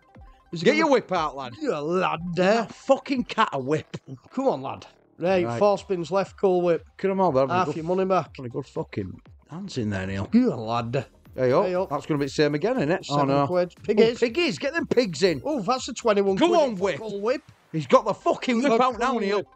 Speaker 3: he
Speaker 4: Get your whip out, lad.
Speaker 3: You lad there.
Speaker 4: Fucking cat a whip.
Speaker 3: Come on, lad. Right,
Speaker 4: Right.
Speaker 3: four spins left, cool whip.
Speaker 4: All there.
Speaker 3: Half
Speaker 4: Good,
Speaker 3: your money back.
Speaker 4: a good fucking dancing there, Neil.
Speaker 3: You lad.
Speaker 4: Hey, up.
Speaker 3: Hey, up.
Speaker 4: That's going to be the same again, isn't it? Oh,
Speaker 3: Seven
Speaker 4: no.
Speaker 3: quid.
Speaker 4: Oh,
Speaker 3: Piggies.
Speaker 4: piggies, get them pigs in.
Speaker 3: Oh, that's a 21
Speaker 4: Go
Speaker 3: quid
Speaker 4: on, whip.
Speaker 3: Cool whip.
Speaker 4: He's got the fucking whip out now, Neil.
Speaker 3: whip.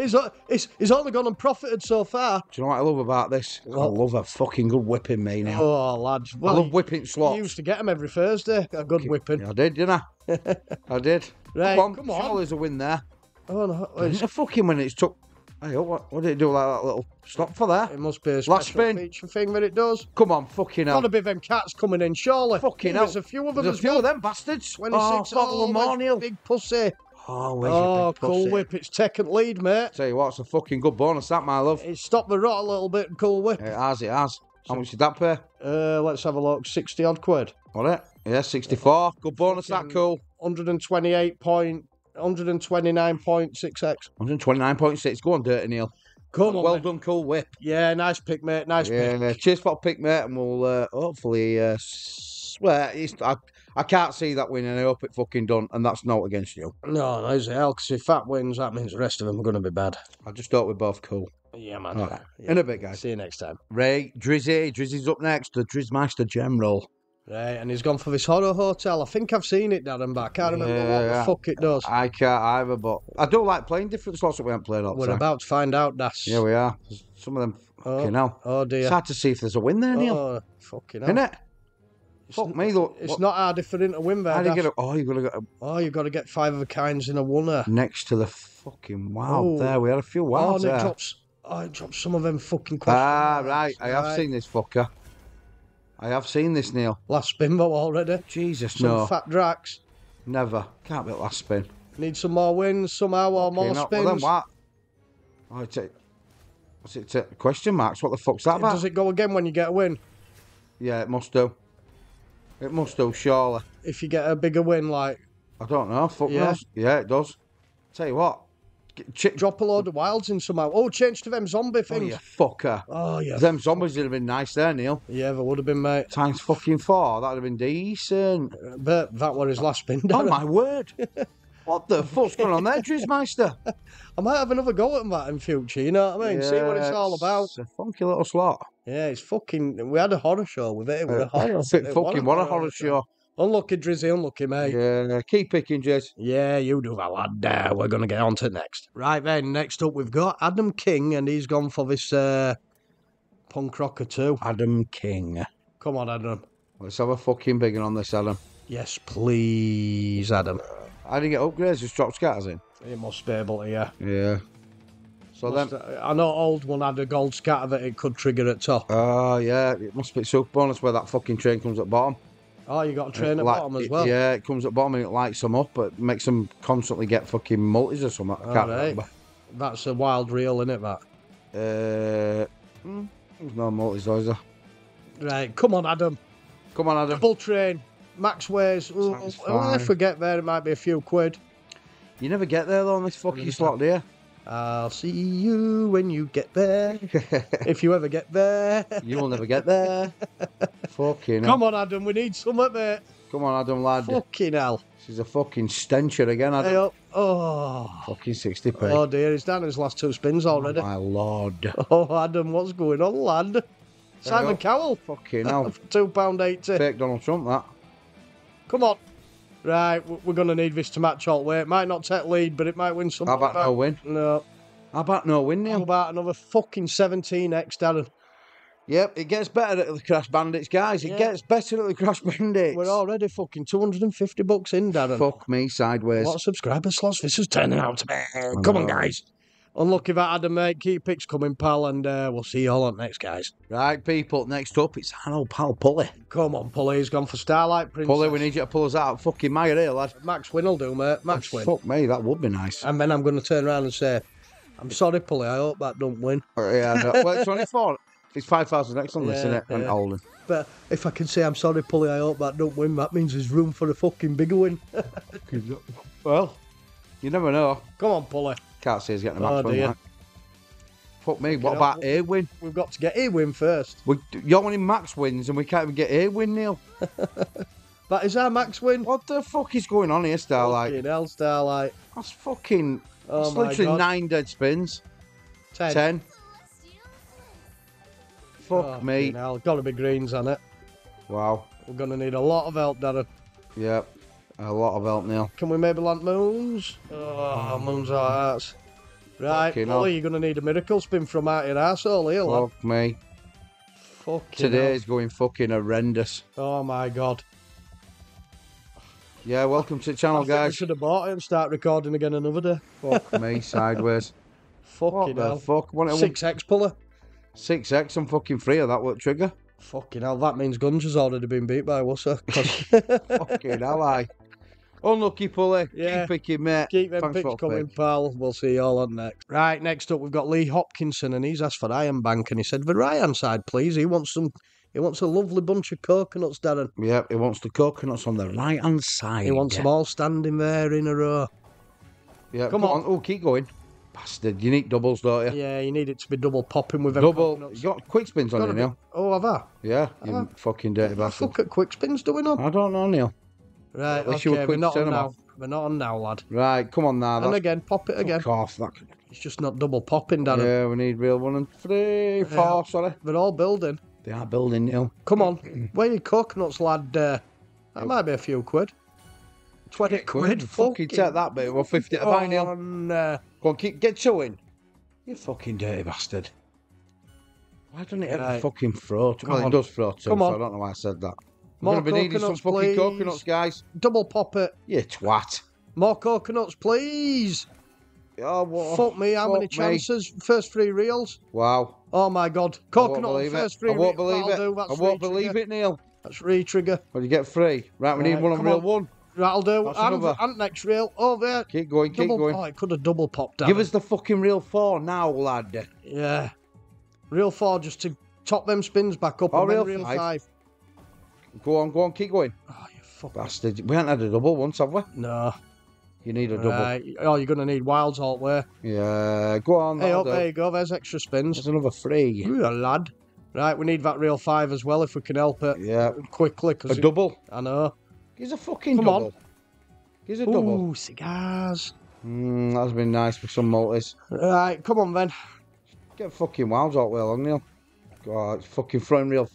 Speaker 3: He's, he's, he's only gone and profited so far.
Speaker 4: Do you know what I love about this? I love a fucking good whipping, me now.
Speaker 3: Oh, lads.
Speaker 4: I love whipping
Speaker 3: you used to get them every Thursday. A good whipping.
Speaker 4: Yeah, I did, didn't I? <laughs> I did.
Speaker 3: Right,
Speaker 4: come on,
Speaker 3: come on.
Speaker 4: Surely there's a win there.
Speaker 3: Oh, no.
Speaker 4: It's a fucking win. It's took. Hey, oh, what, what did it do like that little stop for there?
Speaker 3: It must be a special
Speaker 4: Last spin.
Speaker 3: feature thing that it does.
Speaker 4: Come on, fucking hell.
Speaker 3: Gotta be them cats coming in, surely.
Speaker 4: Fucking hell.
Speaker 3: There's a few of them
Speaker 4: There's a few
Speaker 3: well.
Speaker 4: of them bastards.
Speaker 3: 26
Speaker 4: oh,
Speaker 3: oh,
Speaker 4: them all.
Speaker 3: Big pussy.
Speaker 4: Oh, where's
Speaker 3: Oh, cool whip. It's taken lead, mate.
Speaker 4: Tell you what, it's a fucking good bonus, that, my love.
Speaker 3: It's stopped the rot a little bit, cool whip.
Speaker 4: It has, it has. How much did that pay?
Speaker 3: Uh, let's have a look. 60 odd quid.
Speaker 4: What it? Yeah, 64. Good bonus, that cool.
Speaker 3: 128 point. 129.6x.
Speaker 4: 129.6. Go on, Dirty Neil.
Speaker 3: Come on.
Speaker 4: well done, cool whip.
Speaker 3: Yeah, nice pick, mate. Nice
Speaker 4: Yeah,
Speaker 3: pick.
Speaker 4: yeah. cheers for the pick, mate, and we'll uh, hopefully. Uh, well, it's, I, I can't see that winning. I hope it fucking done, and that's not against you.
Speaker 3: No, no, is it hell? Because if that wins, that means the rest of them are going to be bad.
Speaker 4: I just thought we're both cool.
Speaker 3: Yeah, man.
Speaker 4: All right.
Speaker 3: Yeah.
Speaker 4: In a bit, guys.
Speaker 3: See you next time.
Speaker 4: Ray, Drizzy, Drizzy's up next. The Drizzmaster General.
Speaker 3: Right, and he's gone for this horror hotel. I think I've seen it, Darren, but I can't remember what
Speaker 4: Yeah.
Speaker 3: the fuck it does.
Speaker 4: I can't either, but I don't like playing different slots that we haven't played the
Speaker 3: We're
Speaker 4: time.
Speaker 3: about to find out, Das.
Speaker 4: Yeah, we are. Some of them,
Speaker 3: Oh,
Speaker 4: fucking hell.
Speaker 3: oh
Speaker 4: It's
Speaker 3: dear.
Speaker 4: hard to see if there's a win there, oh, Neil.
Speaker 3: Oh, fucking
Speaker 4: Isn't
Speaker 3: hell.
Speaker 4: it? Fuck me, though.
Speaker 3: It's
Speaker 4: what-
Speaker 3: not hard for him to win there.
Speaker 4: How do you get a, Oh, you've got to get a,
Speaker 3: Oh, you've got to get five of a kinds in a oneer.
Speaker 4: next to the fucking wow.
Speaker 3: Oh.
Speaker 4: There, we had a few
Speaker 3: oh,
Speaker 4: wows
Speaker 3: and it
Speaker 4: there.
Speaker 3: drops. Oh, it drops some of them fucking questions.
Speaker 4: Ah, right. I have
Speaker 3: Right.
Speaker 4: seen this fucker. I have seen this, Neil.
Speaker 3: Last spinbo already.
Speaker 4: Jesus,
Speaker 3: Some
Speaker 4: no.
Speaker 3: fat Drax.
Speaker 4: Never. Can't be last spin.
Speaker 3: Need some more wins somehow or more
Speaker 4: Okay, no,
Speaker 3: spins.
Speaker 4: Well, then what? Oh, it's a, what's it? a- question marks. What the fuck's that about?
Speaker 3: Does it go again when you get a win?
Speaker 4: Yeah, it must do. It must do, surely.
Speaker 3: If you get a bigger win, like
Speaker 4: I don't know. Fuck
Speaker 3: Yeah.
Speaker 4: knows. Yeah, it does. Tell you what. Ch-
Speaker 3: drop a load of wilds in somehow. Oh, change to them zombie
Speaker 4: oh,
Speaker 3: things.
Speaker 4: you fucker.
Speaker 3: Oh, yeah.
Speaker 4: Them zombies would have been nice there, Neil.
Speaker 3: Yeah, there would have been, mate.
Speaker 4: Times fucking four. That'd have been decent.
Speaker 3: Uh, but that was his last spin.
Speaker 4: Oh my word. <laughs> What the fuck's going on there, Drizzmeister? <laughs>
Speaker 3: I might have another go at that in future, you know what I mean? See what it's all about.
Speaker 4: It's a funky little slot.
Speaker 3: Yeah, it's fucking. We had a horror show with it. It was a
Speaker 4: Uh,
Speaker 3: horror. <laughs>
Speaker 4: it
Speaker 3: it
Speaker 4: fucking what a horror show.
Speaker 3: Unlucky Drizzy, unlucky mate. Yeah.
Speaker 4: Yeah, keep picking, Jez.
Speaker 3: you do that, lad. Uh, we're going to get on to next. Right then, next up we've got Adam King, and he's gone for this uh, Punk Rocker too.
Speaker 4: Adam King.
Speaker 3: Come on, Adam.
Speaker 4: Let's have a fucking big one on this, Adam.
Speaker 3: Yes, please, Adam.
Speaker 4: Do you get upgrades? Just drop scatters in?
Speaker 3: It must be able to, yeah.
Speaker 4: Yeah. So then,
Speaker 3: Must- I know old one had a gold scatter that it could trigger at top.
Speaker 4: oh yeah, it must be super bonus where that fucking train comes at bottom.
Speaker 3: Oh, you got a train at
Speaker 4: Like-
Speaker 3: bottom as
Speaker 4: it-
Speaker 3: well.
Speaker 4: Yeah, it comes at bottom and it lights them up, but makes them constantly get fucking multis or something. I can't
Speaker 3: Alright.
Speaker 4: remember.
Speaker 3: That's a wild reel, it that?
Speaker 4: Uh, hmm, there's no multis, though, is there?
Speaker 3: Right, come on, Adam.
Speaker 4: Come on, Adam.
Speaker 3: Double train. Max ways. Ooh,
Speaker 4: Sounds oh, oh,
Speaker 3: well, if we get there, it might be a few quid.
Speaker 4: You never get there though on this fucking slot, do you?
Speaker 3: I'll see you when you get there. <laughs> if you ever get there.
Speaker 4: You will never get there. <laughs> fucking hell.
Speaker 3: Come on, Adam. We need something, mate.
Speaker 4: Come on, Adam, lad.
Speaker 3: Fucking hell.
Speaker 4: This is a fucking stencher again, Adam.
Speaker 3: Hey up. Oh.
Speaker 4: Fucking 60p.
Speaker 3: Oh dear, he's down his last two spins already.
Speaker 4: My lord.
Speaker 3: Oh, Adam, what's going on, lad? Simon
Speaker 4: up.
Speaker 3: Cowell,
Speaker 4: Fucking hell. <laughs>
Speaker 3: two pound eighty.
Speaker 4: Fake Donald Trump, that.
Speaker 3: Come on. Right, we're going to need this to match all way. It might not take lead, but it might win something.
Speaker 4: How about no win?
Speaker 3: No.
Speaker 4: How about no win, now?
Speaker 3: How
Speaker 4: Neil?
Speaker 3: about another fucking 17x, Darren?
Speaker 4: Yep, it gets better at the Crash Bandits, guys. It
Speaker 3: Yeah.
Speaker 4: gets better at the Crash Bandits.
Speaker 3: We're already fucking 250 bucks in, Darren.
Speaker 4: Fuck me sideways.
Speaker 3: What subscriber slots this is turning out to be. Come on, guys. Unlucky that Adam, mate. Keep picks coming, pal, and uh, we'll see you all on next, guys.
Speaker 4: Right, people, next up it's Hanno Pal Pulley.
Speaker 3: Come on, Pulley. He's gone for Starlight Princess.
Speaker 4: Pulley, we need you to pull us out of fucking Maya here, lad.
Speaker 3: Max win will do, mate. Max win.
Speaker 4: Fuck me, that would be nice.
Speaker 3: And then I'm going to turn around and say, I'm sorry, Pulley. I hope that don't win.
Speaker 4: Oh, yeah, no. well, it's 24. It's 5,000 next on this,
Speaker 3: Yeah,
Speaker 4: isn't it? And
Speaker 3: yeah.
Speaker 4: Holden.
Speaker 3: But if I can say I'm sorry, Pulley, I hope that don't win, that means there's room for a fucking bigger win. <laughs>
Speaker 4: Well, you never know.
Speaker 3: Come on, Pulley.
Speaker 4: Can't see he's getting a
Speaker 3: Oh,
Speaker 4: max win.
Speaker 3: dear.
Speaker 4: Fuck me, what about A win?
Speaker 3: We've got to get a win first.
Speaker 4: We, you're winning max wins and we can't even get A win, Neil. <laughs>
Speaker 3: That is our max win.
Speaker 4: What the fuck is going on here, Starlight?
Speaker 3: Fucking hell, Starlight.
Speaker 4: That's fucking.
Speaker 3: Oh
Speaker 4: That's literally
Speaker 3: God.
Speaker 4: nine dead spins.
Speaker 3: Ten.
Speaker 4: Ten. Fuck
Speaker 3: Oh,
Speaker 4: me.
Speaker 3: Hell, got to be greens on it.
Speaker 4: Wow.
Speaker 3: We're going to need a lot of help, Darren.
Speaker 4: Yep. A lot of help, Neil.
Speaker 3: Can we maybe land moons? Oh, moons are hearts. Right,
Speaker 4: Fucking
Speaker 3: Pulley,
Speaker 4: hell.
Speaker 3: you're going to need a miracle spin from out your arsehole here, lad.
Speaker 4: Fuck me.
Speaker 3: Fucking
Speaker 4: is going fucking horrendous.
Speaker 3: Oh my god.
Speaker 4: Yeah, welcome to the
Speaker 3: I
Speaker 4: channel,
Speaker 3: think we
Speaker 4: guys.
Speaker 3: should have bought it and start recording again another day.
Speaker 4: Fuck me, <laughs> sideways. What
Speaker 3: Fucking
Speaker 4: the
Speaker 3: hell.
Speaker 4: fuck? What,
Speaker 3: Six X puller.
Speaker 4: Six X. I'm fucking free of that. What trigger?
Speaker 3: Fucking hell, that means Guns has already been beat by Wusser. 'cause- <laughs> <laughs>
Speaker 4: fucking hell, I. Unlucky pulley.
Speaker 3: Yeah.
Speaker 4: Keep picking, mate.
Speaker 3: Keep them
Speaker 4: Thanks
Speaker 3: picks
Speaker 4: for
Speaker 3: coming,
Speaker 4: pick.
Speaker 3: pal. We'll see you all on next. Right, next up we've got Lee Hopkinson, and he's asked for Iron Bank, and he said the right hand side, please. He wants some. He wants a lovely bunch of coconuts, Darren.
Speaker 4: Yep, he wants the coconuts on the right hand side.
Speaker 3: He wants them all standing there in a row.
Speaker 4: Yeah,
Speaker 3: Come
Speaker 4: come,
Speaker 3: on.
Speaker 4: on. Oh, keep going. Bastard. You need doubles, don't you?
Speaker 3: Yeah, you need it to be double popping with them
Speaker 4: Double.
Speaker 3: coconuts.
Speaker 4: You got quick spins on
Speaker 3: Gotta
Speaker 4: you,
Speaker 3: be-
Speaker 4: Neil.
Speaker 3: Oh, have I?
Speaker 4: Yeah, you
Speaker 3: Uh,
Speaker 4: fucking dirty
Speaker 3: What the
Speaker 4: bastard.
Speaker 3: fuck at quick spins doing on?
Speaker 4: I don't know, Neil.
Speaker 3: Right,
Speaker 4: At you were
Speaker 3: okay, we're not on now.
Speaker 4: off.
Speaker 3: We're not on now, lad.
Speaker 4: Right, come on now.
Speaker 3: And
Speaker 4: That's
Speaker 3: again, pop it again.
Speaker 4: Fuck off. That.
Speaker 3: It's just not double popping, Darren.
Speaker 4: Yeah, we need real one and three, four, sorry.
Speaker 3: They're all building.
Speaker 4: They are building, Neil.
Speaker 3: Come on, where are your coconuts, lad? Uh, that might be a few quid. Twenty quid.
Speaker 4: Fucking take that bit. We're 50 to buy, Neil. Go on, keep, get chewing. You fucking dirty bastard. Why doesn't it ever
Speaker 3: Right.
Speaker 4: fucking throw?
Speaker 3: Come
Speaker 4: Well,
Speaker 3: on.
Speaker 4: it does throw too,
Speaker 3: Come
Speaker 4: so
Speaker 3: on.
Speaker 4: I don't know why I said that. We're
Speaker 3: More
Speaker 4: going to be needing some
Speaker 3: coconuts,
Speaker 4: fucking
Speaker 3: please.
Speaker 4: coconuts, guys.
Speaker 3: Double pop it.
Speaker 4: You twat.
Speaker 3: More coconuts, please.
Speaker 4: Oh, what?
Speaker 3: Fuck me, how many
Speaker 4: fuck me.
Speaker 3: chances? First three reels.
Speaker 4: Wow.
Speaker 3: Oh my god.
Speaker 4: I won't
Speaker 3: Coconut
Speaker 4: believe
Speaker 3: first
Speaker 4: it.
Speaker 3: three
Speaker 4: I won't
Speaker 3: re-
Speaker 4: believe it.
Speaker 3: that'll Do.
Speaker 4: I won't believe it, Neil.
Speaker 3: That's re-trigger.
Speaker 4: Well, you get free. Right, we need one on reel
Speaker 3: on.
Speaker 4: one.
Speaker 3: That'll do.
Speaker 4: That's
Speaker 3: And,
Speaker 4: another.
Speaker 3: and next reel. Oh, there.
Speaker 4: Keep going, keep
Speaker 3: Double,
Speaker 4: going.
Speaker 3: Oh, it could have double popped down.
Speaker 4: Give us the fucking reel four now, lad.
Speaker 3: Yeah. Reel four just to top them spins back up.
Speaker 4: Oh,
Speaker 3: and
Speaker 4: reel
Speaker 3: reel
Speaker 4: five.
Speaker 3: five.
Speaker 4: Go on, go on, keep going.
Speaker 3: Oh, you fuck.
Speaker 4: Bastard. We haven't had a double once, have we?
Speaker 3: No.
Speaker 4: You need a double.
Speaker 3: Right. Oh, you're going to need wilds all the way.
Speaker 4: Yeah, go on.
Speaker 3: Hey, up,
Speaker 4: do.
Speaker 3: there you go. There's extra spins.
Speaker 4: There's another three.
Speaker 3: Ooh, a lad. Right, we need that real five as well if we can help it
Speaker 4: Yeah.
Speaker 3: quickly.
Speaker 4: A
Speaker 3: Cause it-
Speaker 4: double.
Speaker 3: I know.
Speaker 4: He's a fucking
Speaker 3: Come on.
Speaker 4: double. Here's a double.
Speaker 3: Ooh, cigars.
Speaker 4: Mm, that's been nice for some multis.
Speaker 3: Right, come on then.
Speaker 4: Get fucking wilds out well, Neil. God, it's fucking throwing real.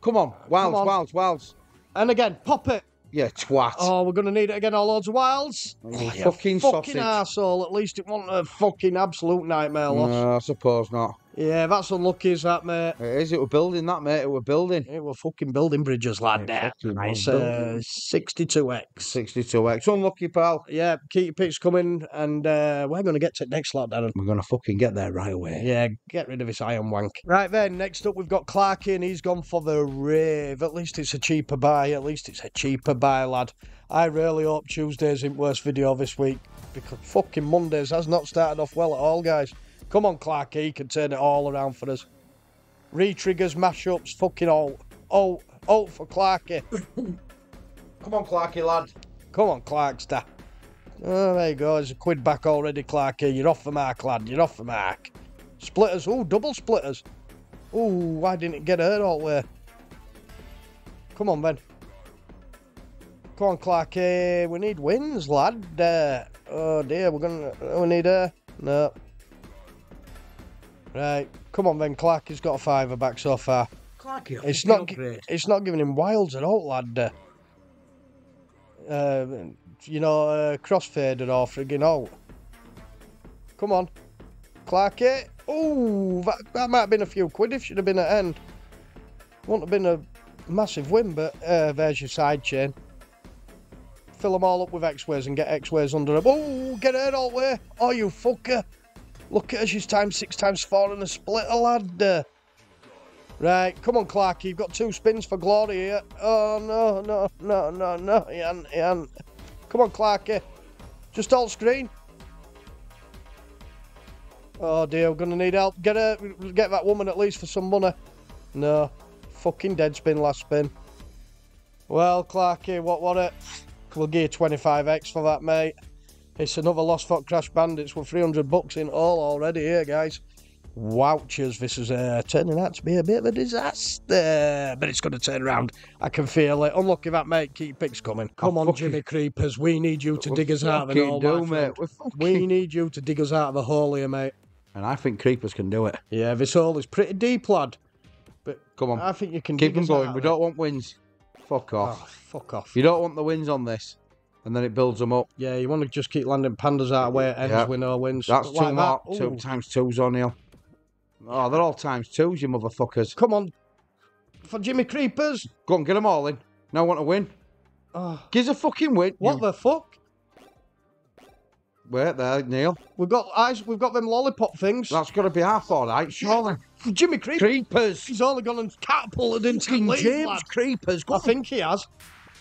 Speaker 4: Come on, wilds,
Speaker 3: on.
Speaker 4: wilds, wilds.
Speaker 3: And again, pop it.
Speaker 4: Yeah, twat.
Speaker 3: Oh, we're going to need it again. All loads of wilds.
Speaker 4: Oh, fucking
Speaker 3: fucking
Speaker 4: sausage.
Speaker 3: arsehole. At least it wasn't a fucking absolute nightmare loss.
Speaker 4: No, I suppose not.
Speaker 3: Yeah, that's unlucky as that, mate.
Speaker 4: It is. It were building that, mate. It were building.
Speaker 3: It were fucking building bridges, lad.
Speaker 4: It was
Speaker 3: Nice. Uh,
Speaker 4: building.
Speaker 3: 62x.
Speaker 4: 62x. Unlucky, pal.
Speaker 3: Yeah, keep your picks coming, and uh, we're going to get to the next lot, Darren.
Speaker 4: We're going to fucking get there right away.
Speaker 3: Yeah, get rid of this iron wank. Right then, next up we've got Clarky and he's gone for the rave. At least it's a cheaper buy. At least it's a cheaper buy, lad. I really hope Tuesday's in worst video this week because fucking Mondays has not started off well at all, guys. Come on, Clarky, he can turn it all around for us. Re-triggers, mashups, fucking all. Oh, oh for Clarky. <coughs>
Speaker 4: Come on, Clarky, lad.
Speaker 3: Come on, Clarkster. Oh, there you go. There's a quid back already, Clarky. You're off the mark, lad. You're off the mark. Splitters. Oh, double splitters. Oh, why didn't it get hurt all the way? Come on, Ben. Come on, Clarky. We need wins, lad. Uh, oh, dear. We're going to... We need a... No. Right. Come on, Ben. Clarky's got a fiver back so far.
Speaker 4: Clarky,
Speaker 3: It's not. It's not giving him wilds at all, lad. Uh, you know, uh, crossfader or friggin' out. Come on, Clarky. Oh, that, that might have been a few quid if she'd have been at end. Wouldn't have been a massive win, but uh, there's your side chain. Fill them all up with X-ways and get X-ways under them. Oh, get her all the way. Oh, you fucker. Look at her, she's times six times four and a splitter, lad. Uh, Right, come on, Clarky. You've got two spins for glory here. Oh, no, no, no, no, no. He hasn't, he hasn't. Come on, Clarky. Just alt screen. Oh, dear, we're going to need help. Get her, get that woman at least for some money. No. Fucking dead spin last spin. Well, Clarky, what was it? We'll give you 25x for that, mate. It's another Lost Foot Crash Bandits with 300 bucks in all already here, guys. Wouchers, this is uh, turning out to be a bit of a disaster, but it's going to turn around. I can feel it. Unlucky that, mate. Keep picks coming. Come on,
Speaker 4: fucking-
Speaker 3: Jimmy Creepers. We need you to
Speaker 4: We
Speaker 3: dig us out of an
Speaker 4: fucking
Speaker 3: hole,
Speaker 4: do, mate. We
Speaker 3: need you to dig us out of a hole here, mate.
Speaker 4: And I think creepers can do it.
Speaker 3: Yeah, this hole is pretty deep, lad. But
Speaker 4: Come on.
Speaker 3: I think you can
Speaker 4: Keep
Speaker 3: dig
Speaker 4: them
Speaker 3: us
Speaker 4: going.
Speaker 3: of
Speaker 4: We
Speaker 3: it.
Speaker 4: don't want wins. Fuck off.
Speaker 3: Oh, fuck off.
Speaker 4: You don't want the wins on this. And then it builds them up.
Speaker 3: Yeah, you want to just keep landing pandas out of where it ends
Speaker 4: Yeah.
Speaker 3: with no wins.
Speaker 4: That's too
Speaker 3: like that.
Speaker 4: Two times twos on here. Oh, they're all times twos, you motherfuckers.
Speaker 3: Come on. For Jimmy Creepers.
Speaker 4: Go and get them all in. Now want to win.
Speaker 3: Oh,
Speaker 4: Give us a fucking win.
Speaker 3: what
Speaker 4: You-
Speaker 3: the fuck?
Speaker 4: Wait there, Neil.
Speaker 3: We've got eyes. We've got them lollipop things.
Speaker 4: That's got to be half all right, surely.
Speaker 3: Jimmy Creepers.
Speaker 4: Creepers.
Speaker 3: He's only gone and catapulted into the
Speaker 4: James
Speaker 3: lad.
Speaker 4: Creepers. Go
Speaker 3: I
Speaker 4: on.
Speaker 3: think he has.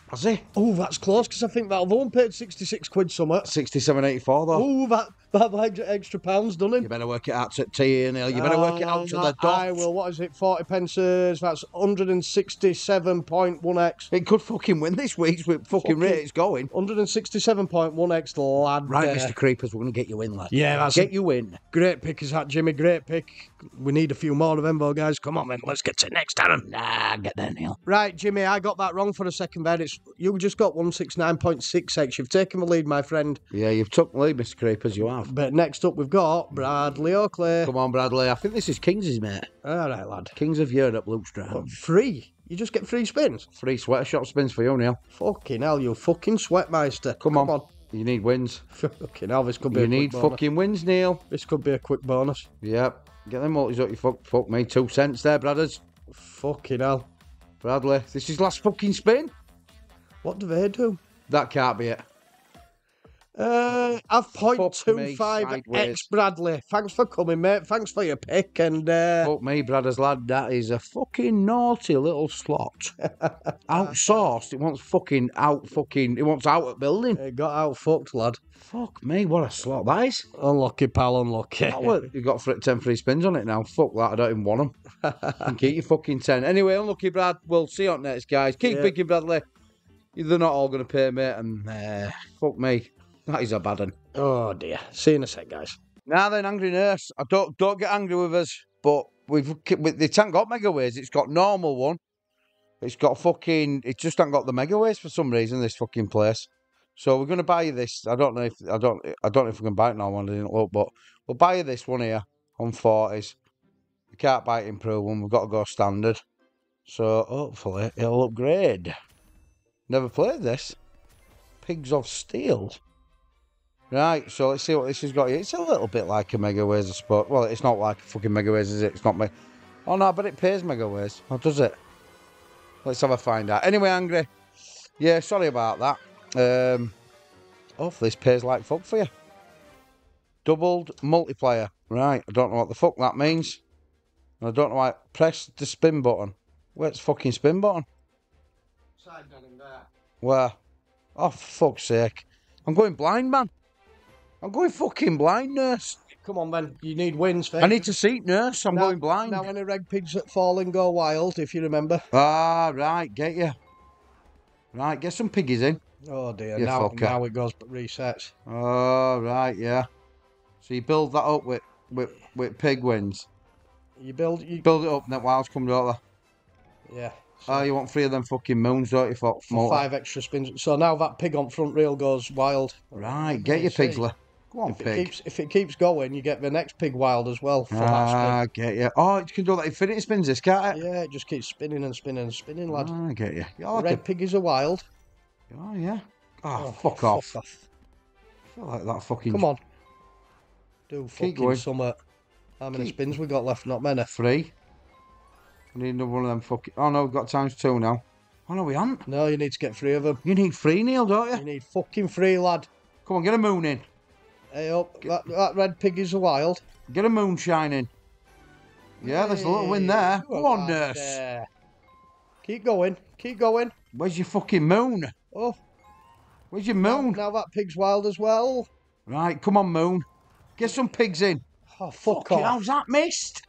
Speaker 4: Has he?
Speaker 3: Oh, that's close because I think that other one paid sixty-six quid somewhere.
Speaker 4: 67.84 though.
Speaker 3: Oh, that that extra, extra pounds done him.
Speaker 4: You better work it out to T, Neil. You better work it out to
Speaker 3: Uh,
Speaker 4: the dot.
Speaker 3: I will. What is it? Forty pences. That's hundred and sixty-seven point one x.
Speaker 4: It could fucking win this week's with fucking,
Speaker 3: Fucking-
Speaker 4: rate it's going.
Speaker 3: Hundred and sixty-seven point one x, lad.
Speaker 4: Right,
Speaker 3: there.
Speaker 4: Mr. Creepers, we're going to get you in, lad.
Speaker 3: Yeah, that's
Speaker 4: Get
Speaker 3: a
Speaker 4: you in.
Speaker 3: great pick. Is that Jimmy? Great pick. We need a few more of them, though, guys. Come on, then. Let's get to next, Darren.
Speaker 4: Nah, get there, Neil.
Speaker 3: Right, Jimmy, I got that wrong for a second there. It's you just got 169.6x. You've taken the lead, my friend.
Speaker 4: Yeah, you've took the lead, Mr. Creepers, you have.
Speaker 3: But next up, we've got Bradley Oakley.
Speaker 4: Come on, Bradley. I think this is Kings' mate.
Speaker 3: All right, lad.
Speaker 4: Kings of Europe, Luke Strand.
Speaker 3: Free. You just get free spins.
Speaker 4: Three sweater shop spins for you, Neil.
Speaker 3: Fucking hell, you fucking sweatmeister.
Speaker 4: Come, on. You need wins. <laughs>
Speaker 3: Fucking hell, this could be
Speaker 4: You
Speaker 3: a
Speaker 4: need
Speaker 3: quick bonus.
Speaker 4: fucking wins, Neil.
Speaker 3: This could be a quick bonus.
Speaker 4: Yep. Get them multis up, you fuck, fuck me. Two cents there, brothers.
Speaker 3: Fucking hell.
Speaker 4: Bradley, this is last fucking spin.
Speaker 3: What do they do?
Speaker 4: That can't be it.
Speaker 3: Uh, I've point two five X Bradley. Thanks for coming, mate. Thanks for your pick. And uh,
Speaker 4: Fuck me, Bradders lad. That is a fucking naughty little slot. <laughs> Outsourced. It wants fucking out. Fucking. It wants out at building.
Speaker 3: it got out fucked, lad.
Speaker 4: Fuck me, what a slot that is.
Speaker 3: Unlucky, pal. Unlucky.
Speaker 4: You got fr- ten free spins on it now. Fuck that. I don't even want them. and <laughs> keep your fucking ten. Anyway, unlucky Brad. We'll see you on next, guys. Keep
Speaker 3: Yeah.
Speaker 4: picking Bradley. They're not all going to pay, mate. And uh, fuck me. That is a bad one.
Speaker 3: Oh dear. See you in a sec, guys.
Speaker 4: Now then, angry nurse. I don't don't get angry with us, but we've we- it ain't got mega waves. It's got normal one. It's got fucking. It just ain't got the mega waves for some reason. This fucking place. So we're gonna buy you this. I don't know if I don't I don't know if we can buy it now. One I didn't look, but we'll buy you this one here on forties. We can't buy it in Pro one. We've got to go standard. So hopefully it'll upgrade. Never played this. Pigs of Steel. Right, so let's see what this has got here. It's a little bit like a Mega Ways, I suppose. Well, it's not like a fucking Mega Ways, is it? It's not me. Oh no, but it pays Mega Ways. Or does it? Let's have a find out. Anyway, Angry. Yeah, sorry about that. Um, hopefully this pays like fuck for you. Doubled multiplayer. Right, I don't know what the fuck that means. I don't know why. Press the spin button. Where's the fucking spin button?
Speaker 3: Side down in there.
Speaker 4: Where? Oh, fuck's sake. I'm going blind, man. I'm going fucking blind, nurse.
Speaker 3: Come on, Ben. You need wins,
Speaker 4: I need to seat, nurse. I'm
Speaker 3: Now-
Speaker 4: going blind.
Speaker 3: Now, any red pigs that fall and go wild, if you remember.
Speaker 4: Ah, right, get you. Right, get some piggies in.
Speaker 3: Oh dear.
Speaker 4: You
Speaker 3: now,
Speaker 4: fucker.
Speaker 3: now it goes but resets.
Speaker 4: Oh, right, yeah. So you build that up with with, with pig wins.
Speaker 3: You build. You,
Speaker 4: Build it up, and that wilds come out there.
Speaker 3: yeah.
Speaker 4: Oh, you want three of them fucking moons, don't you, fuck?
Speaker 3: For five extra spins. So now that pig on front reel goes wild.
Speaker 4: Right, get your
Speaker 3: see.
Speaker 4: Pigs, le- Go on,
Speaker 3: If it, keeps, if it keeps going, you get the next pig wild as well for that
Speaker 4: Ah, get you. Oh, you can do that infinity spins, this, can't it?
Speaker 3: Yeah, it just keeps spinning and spinning and spinning, lad.
Speaker 4: Ah, I get you. I like
Speaker 3: red
Speaker 4: it.
Speaker 3: pig is wild.
Speaker 4: Oh, yeah. Oh,
Speaker 3: Oh,
Speaker 4: fuck off.
Speaker 3: Fuck off.
Speaker 4: I feel like that fucking
Speaker 3: Come on. Do fucking
Speaker 4: going.
Speaker 3: summer. How many
Speaker 4: Keep-
Speaker 3: spins we got left? Not many.
Speaker 4: three. I need another one of them fucking. Oh no, we've got times two now. Oh no, we haven't.
Speaker 3: No, you need to get three of them.
Speaker 4: You need three, Neil, don't
Speaker 3: You
Speaker 4: you?
Speaker 3: need fucking three, lad.
Speaker 4: Come on, get a moon in.
Speaker 3: Hey up. That, that red pig is wild.
Speaker 4: Get a moon shining. Yeah, there's a little win there. Come on, nurse.
Speaker 3: there. Keep going. Keep going.
Speaker 4: Where's your fucking moon?
Speaker 3: Oh,
Speaker 4: Where's your moon?
Speaker 3: now that pig's wild as well.
Speaker 4: Right, come on, moon. Get some pigs in.
Speaker 3: Oh, fuck
Speaker 4: Fucking,
Speaker 3: off.
Speaker 4: how's that missed?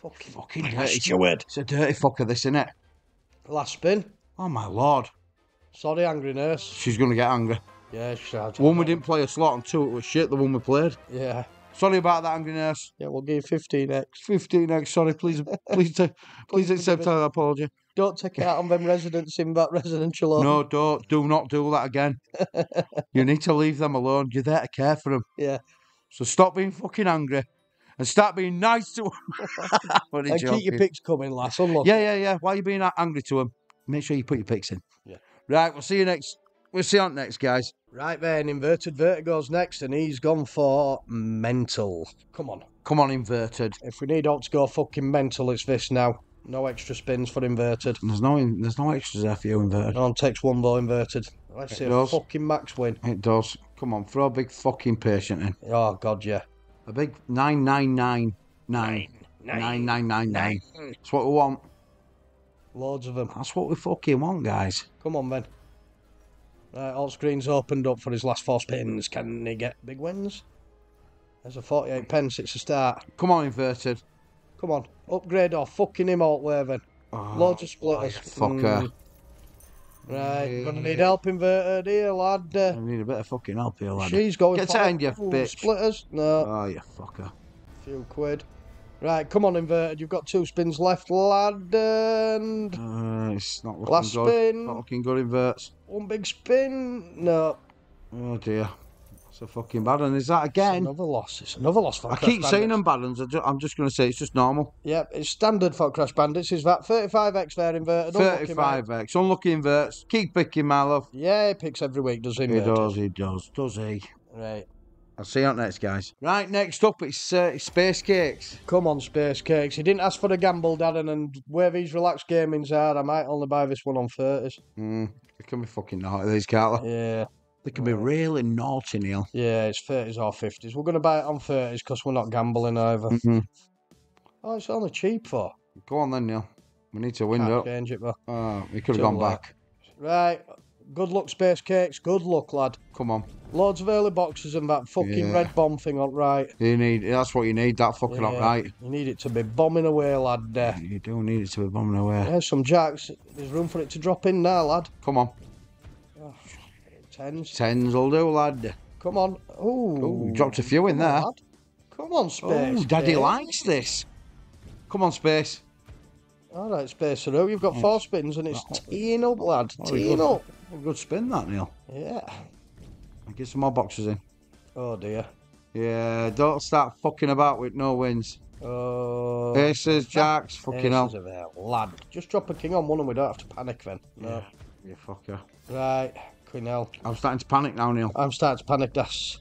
Speaker 3: Fucking,
Speaker 4: Fucking
Speaker 3: fucking
Speaker 4: dirty.
Speaker 3: steward.
Speaker 4: It's a dirty fucker, this, isn't it?
Speaker 3: Last spin.
Speaker 4: Oh my lord.
Speaker 3: Sorry, angry nurse.
Speaker 4: She's gonna get angry.
Speaker 3: Yeah, shout
Speaker 4: One we didn't play a slot and two it was shit, the one we played.
Speaker 3: Yeah.
Speaker 4: Sorry about that, angry nurse.
Speaker 3: Yeah, we'll give you 15x.
Speaker 4: 15x, sorry, please <laughs> please ta- please accept our apology.
Speaker 3: Don't take it out on them residents in that residential home.
Speaker 4: No, don't do not do that again. <laughs> you need to leave them alone. You're there to care for them.
Speaker 3: Yeah.
Speaker 4: So stop being fucking angry and start being nice to them. <laughs>
Speaker 3: And keep your
Speaker 4: joking.
Speaker 3: picks coming, lass. Unlock.
Speaker 4: Yeah, yeah, yeah. Why are you being angry to them? Make sure you put your picks in.
Speaker 3: Yeah.
Speaker 4: Right, we'll see you next. We'll see you on next, guys.
Speaker 3: Right then, inverted vertigo's next, and he's gone for mental. Come on.
Speaker 4: Come on, inverted.
Speaker 3: If we need out to go fucking mental, it's this now. No extra spins for inverted.
Speaker 4: There's no, there's no extras there for you, inverted.
Speaker 3: On takes one though, inverted. Let's
Speaker 4: It
Speaker 3: see a
Speaker 4: does.
Speaker 3: fucking max win.
Speaker 4: It does. Come on, throw a big fucking patient in.
Speaker 3: Oh god, yeah.
Speaker 4: A big nine nine nine nine nine nine nine nine. That's what we want.
Speaker 3: Loads of them.
Speaker 4: That's what we fucking want, guys.
Speaker 3: Come on, Ben. Right, all screens opened up for his last four spins. Can he get big wins? There's a 48 pence. It's a start.
Speaker 4: Come on, inverted.
Speaker 3: Come on, upgrade or fucking him out, Waving.
Speaker 4: Oh,
Speaker 3: Loads of splitters.
Speaker 4: fucker.
Speaker 3: Mm. Right, gonna need help inverted here, lad.
Speaker 4: I
Speaker 3: Uh,
Speaker 4: need a bit of fucking help here, lad.
Speaker 3: she's going
Speaker 4: Get
Speaker 3: for
Speaker 4: end, you
Speaker 3: Ooh,
Speaker 4: bitch.
Speaker 3: Splitters? No,
Speaker 4: Oh, you fucker.
Speaker 3: A few quid. Right, come on, inverted. You've got two spins left, lad. And
Speaker 4: Uh, it's not looking
Speaker 3: Last
Speaker 4: good.
Speaker 3: spin.
Speaker 4: Not looking good, inverts.
Speaker 3: one big spin. No,
Speaker 4: Oh, dear. That's a fucking bad one. Is that
Speaker 3: it's
Speaker 4: again?
Speaker 3: another loss. It's another loss for
Speaker 4: I keep saying
Speaker 3: Bandits.
Speaker 4: them bad ones. I'm just going to say it's just normal.
Speaker 3: Yep, it's standard for Crash Bandits. Is that 35x there inverted? Unlucky, mate.
Speaker 4: 35x. Unlucky inverts. Keep picking, my love.
Speaker 3: Yeah, he picks every week, does he?
Speaker 4: He
Speaker 3: Inverted?
Speaker 4: does, he does. Does he?
Speaker 3: Right.
Speaker 4: I'll see you on next, guys. Right, next up, it's, uh, it's Space Cakes.
Speaker 3: Come on, Space Cakes. He didn't ask for the gamble, Darren, and where these Relax Gamings are, I might only buy this one on 30s.
Speaker 4: Mm, they can be fucking naughty, these, can't they?
Speaker 3: Yeah,
Speaker 4: They can be really naughty, Neil.
Speaker 3: yeah, it's 30s or 50s. We're going to buy it on 30s because we're not gambling either.
Speaker 4: Mhm.
Speaker 3: Oh, it's only cheap for.
Speaker 4: Go on then, Neil. We need to win
Speaker 3: Can't
Speaker 4: up.
Speaker 3: change it, but.
Speaker 4: Oh, we could have gone
Speaker 3: late.
Speaker 4: back.
Speaker 3: Right, good luck, Space Cakes. Good luck, lad.
Speaker 4: Come on.
Speaker 3: Loads of early boxes and that fucking
Speaker 4: Yeah.
Speaker 3: red bomb thing on right.
Speaker 4: You need. That's what you need. That fucking
Speaker 3: Yeah.
Speaker 4: up right.
Speaker 3: You need it to be bombing away, lad. Uh,
Speaker 4: You do need it to be bombing away.
Speaker 3: there's some jacks. There's room for it to drop in now, lad.
Speaker 4: Come on.
Speaker 3: Tens.
Speaker 4: Tens will do, lad.
Speaker 3: Come on. Ooh.
Speaker 4: Ooh, dropped a few in
Speaker 3: on,
Speaker 4: there.
Speaker 3: lad. Come on, Space.
Speaker 4: Oh, Daddy
Speaker 3: Cakes.
Speaker 4: likes this. Come on, Space.
Speaker 3: All right, Space Aru. You've got four spins and it's teeing up, lad.
Speaker 4: Oh,
Speaker 3: Teeing up.
Speaker 4: A good spin, that, Neil.
Speaker 3: Yeah.
Speaker 4: Get some more boxes in.
Speaker 3: Oh, dear.
Speaker 4: Yeah, don't start fucking about with no wins.
Speaker 3: Oh.
Speaker 4: Aces, jacks, fucking
Speaker 3: aces
Speaker 4: hell.
Speaker 3: there, lad. Just drop a king on one and we don't have to panic then. No.
Speaker 4: You fucker.
Speaker 3: Right, Quinell.
Speaker 4: I'm starting to panic now, Neil.
Speaker 3: I'm starting to panic. That's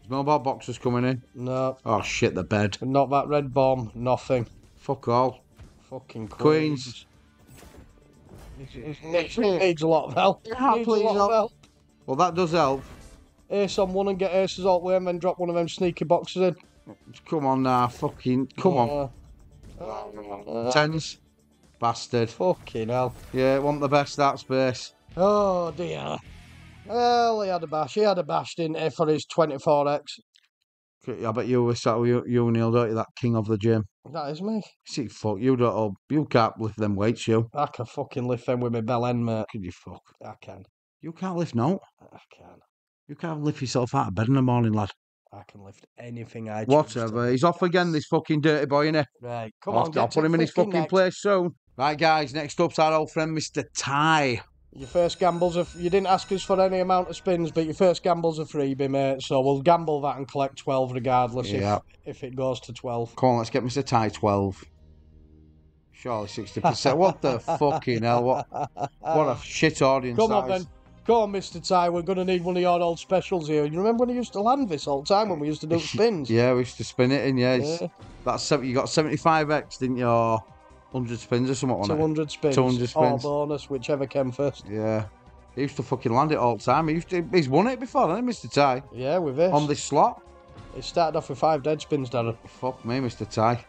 Speaker 4: There's no more boxes coming in.
Speaker 3: no,
Speaker 4: Oh, shit, the bed.
Speaker 3: not that red bomb. Nothing.
Speaker 4: Fuck all.
Speaker 3: Fucking
Speaker 4: Queens.
Speaker 3: queens. Needs, needs a lot of help.
Speaker 4: Yeah,
Speaker 3: needs
Speaker 4: please
Speaker 3: a lot
Speaker 4: help.
Speaker 3: of help.
Speaker 4: Well, that does help.
Speaker 3: Ace on one and get aces all the way and then drop one of them sneaky boxes in.
Speaker 4: Come on now, fucking. Come on.
Speaker 3: Uh,
Speaker 4: Tens. Bastard.
Speaker 3: fucking hell.
Speaker 4: Yeah, want the best that space.
Speaker 3: Oh dear. Well, he had a bash. He had a bash, didn't he, for his 24x?
Speaker 4: I bet you were sat with you, you Neil, don't you? That king of the gym.
Speaker 3: That is me.
Speaker 4: See, fuck, you don't. oh, You can't lift them weights, you.
Speaker 3: I can fucking lift them with my bell end, mate.
Speaker 4: Could you fuck?
Speaker 3: I can.
Speaker 4: You can't lift no.
Speaker 3: I can.
Speaker 4: You can't lift yourself out of bed in the morning, lad.
Speaker 3: I can lift anything I
Speaker 4: Whatever.
Speaker 3: to.
Speaker 4: He's off again, this fucking dirty boy, innit?
Speaker 3: Right, come
Speaker 4: I'll,
Speaker 3: on,
Speaker 4: I'll put him in his
Speaker 3: fucking
Speaker 4: fucking
Speaker 3: next.
Speaker 4: place soon. Right, guys, next up's our old friend, Mr. Ty.
Speaker 3: Your first gambles are you didn't ask us for any amount of spins, but your first gambles are freebie, mate. So we'll gamble that and collect twelve regardless
Speaker 4: Yeah.
Speaker 3: if if it goes to twelve.
Speaker 4: Come on, let's get Mr. Ty 12. Surely 60%. what the <laughs> fucking hell? What, what a shit audience
Speaker 3: Come
Speaker 4: that
Speaker 3: on
Speaker 4: is.
Speaker 3: then. Go on, Mr. Ty. We're going to need one of your old specials here. You remember when he used to land this all the time when we used to do <laughs> spins?
Speaker 4: Yeah, we used to spin it in, yeah. it's-
Speaker 3: Yeah.
Speaker 4: That's seven, you got 75x, didn't you? Or 100 spins or something on it.
Speaker 3: 200 spins.
Speaker 4: 200
Speaker 3: Or
Speaker 4: spins.
Speaker 3: bonus, whichever came first.
Speaker 4: Yeah. He used to fucking land it all the time. He used to, he's won it before, hasn't he, Mr. Ty?
Speaker 3: Yeah, with this.
Speaker 4: On this slot.
Speaker 3: It started off with five dead spins, Darren.
Speaker 4: Fuck me, Mr. Ty.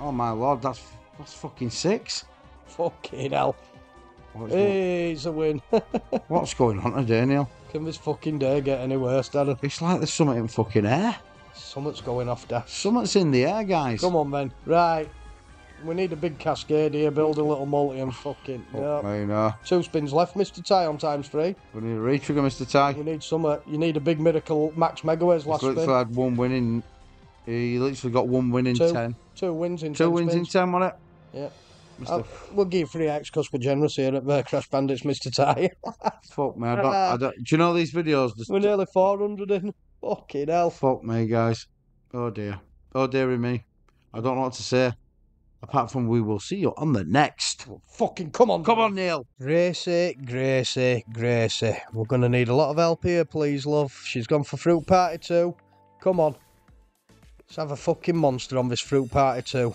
Speaker 4: Oh my lord, that's that's fucking six.
Speaker 3: Fucking hell.
Speaker 4: What's,
Speaker 3: Hey, it's a win. <laughs>
Speaker 4: what's going on today, Neil?
Speaker 3: Can this fucking day get any worse, Darren?
Speaker 4: It's like there's something in fucking air.
Speaker 3: Something's going off, Dash.
Speaker 4: Something's in the air, guys.
Speaker 3: Come on, then. Right. We need a big cascade here. Build a little multi and fucking.
Speaker 4: Fuck me, no.
Speaker 3: Two spins left, Mr. Ty on times three.
Speaker 4: We need a retrigger, Mr. Ty.
Speaker 3: You need some. Uh, you need a big miracle Max Megaways last
Speaker 4: literally
Speaker 3: spin.
Speaker 4: had one win in. He literally got one win in
Speaker 3: Two.
Speaker 4: ten.
Speaker 3: Two wins in
Speaker 4: Two
Speaker 3: ten
Speaker 4: wins in ten, wasn't it?
Speaker 3: Yeah.
Speaker 4: Mr.
Speaker 3: Uh, we'll give three X because we're generous here at the Crash Bandits, Mr. Ty. <laughs>
Speaker 4: Fuck me, I don't, I <laughs> don't. Do you know these videos? Just,
Speaker 3: we're nearly 400 in. Fucking hell.
Speaker 4: fuck me, guys. Oh dear. Oh dearie me. I don't know what to say. Apart from we will see you on the next.
Speaker 3: Fucking come on.
Speaker 4: Come on, Neil.
Speaker 3: Gracie, Gracie, Gracie. We're going to need a lot of help here, please, love. She's gone for fruit party too. Come on. Let's have a fucking monster on this fruit party too.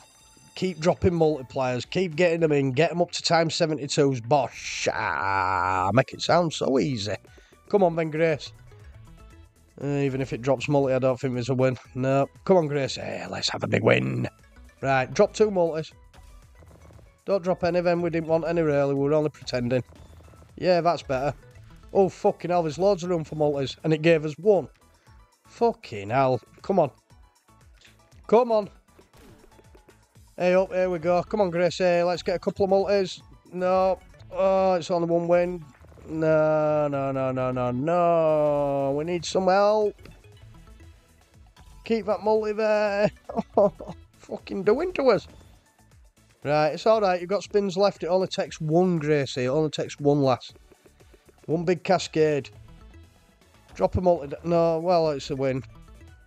Speaker 3: Keep dropping multipliers. Keep getting them in. Get them up to time 72s. Bosh. Ah, make it sound so easy. Come on, then, Grace. Uh, even if it drops multi, I don't think there's a win. No. Come on, Grace. Hey, let's have a big win. Right, drop two multis. Don't drop any of them. We didn't want any really. We were only pretending. Yeah, that's better. Oh, fucking hell. There's loads of room for multis. And it gave us one. Fucking hell. Come on. Come on. Hey, up. Here we go. Come on, Grace. Hey, let's get a couple of multis. No. Oh, it's only one win. No, no, no, no, no, no. We need some help. Keep that multi there. <laughs> fucking doing to us. Right, it's alright, you've got spins left. It only takes one, Gracie. It only takes one last. One big cascade. Drop a multi. No, well, it's a win.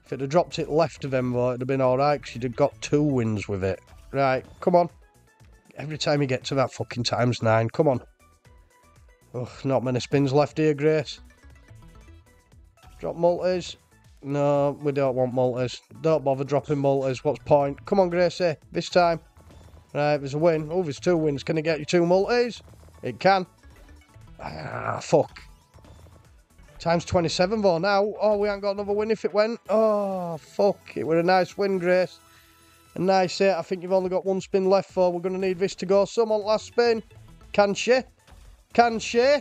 Speaker 3: If it had dropped it left of though, it'd have been alright because you'd have got two wins with it. Right, come on. Every time you get to that fucking times nine, come on. Oh, not many spins left here, Grace. Drop multis. No, we don't want multis. Don't bother dropping multis. What's point? Come on, Gracie. This time. Right, there's a win. Oh, there's two wins. Can it get you two multis? It can. Ah, fuck. Times 27 though now. Oh, we ain't got another win if it went. Oh, fuck. It was a nice win, Grace. A nice hit. I think you've only got one spin left for. We're going to need this to go. Someone last spin. Can she? Can she?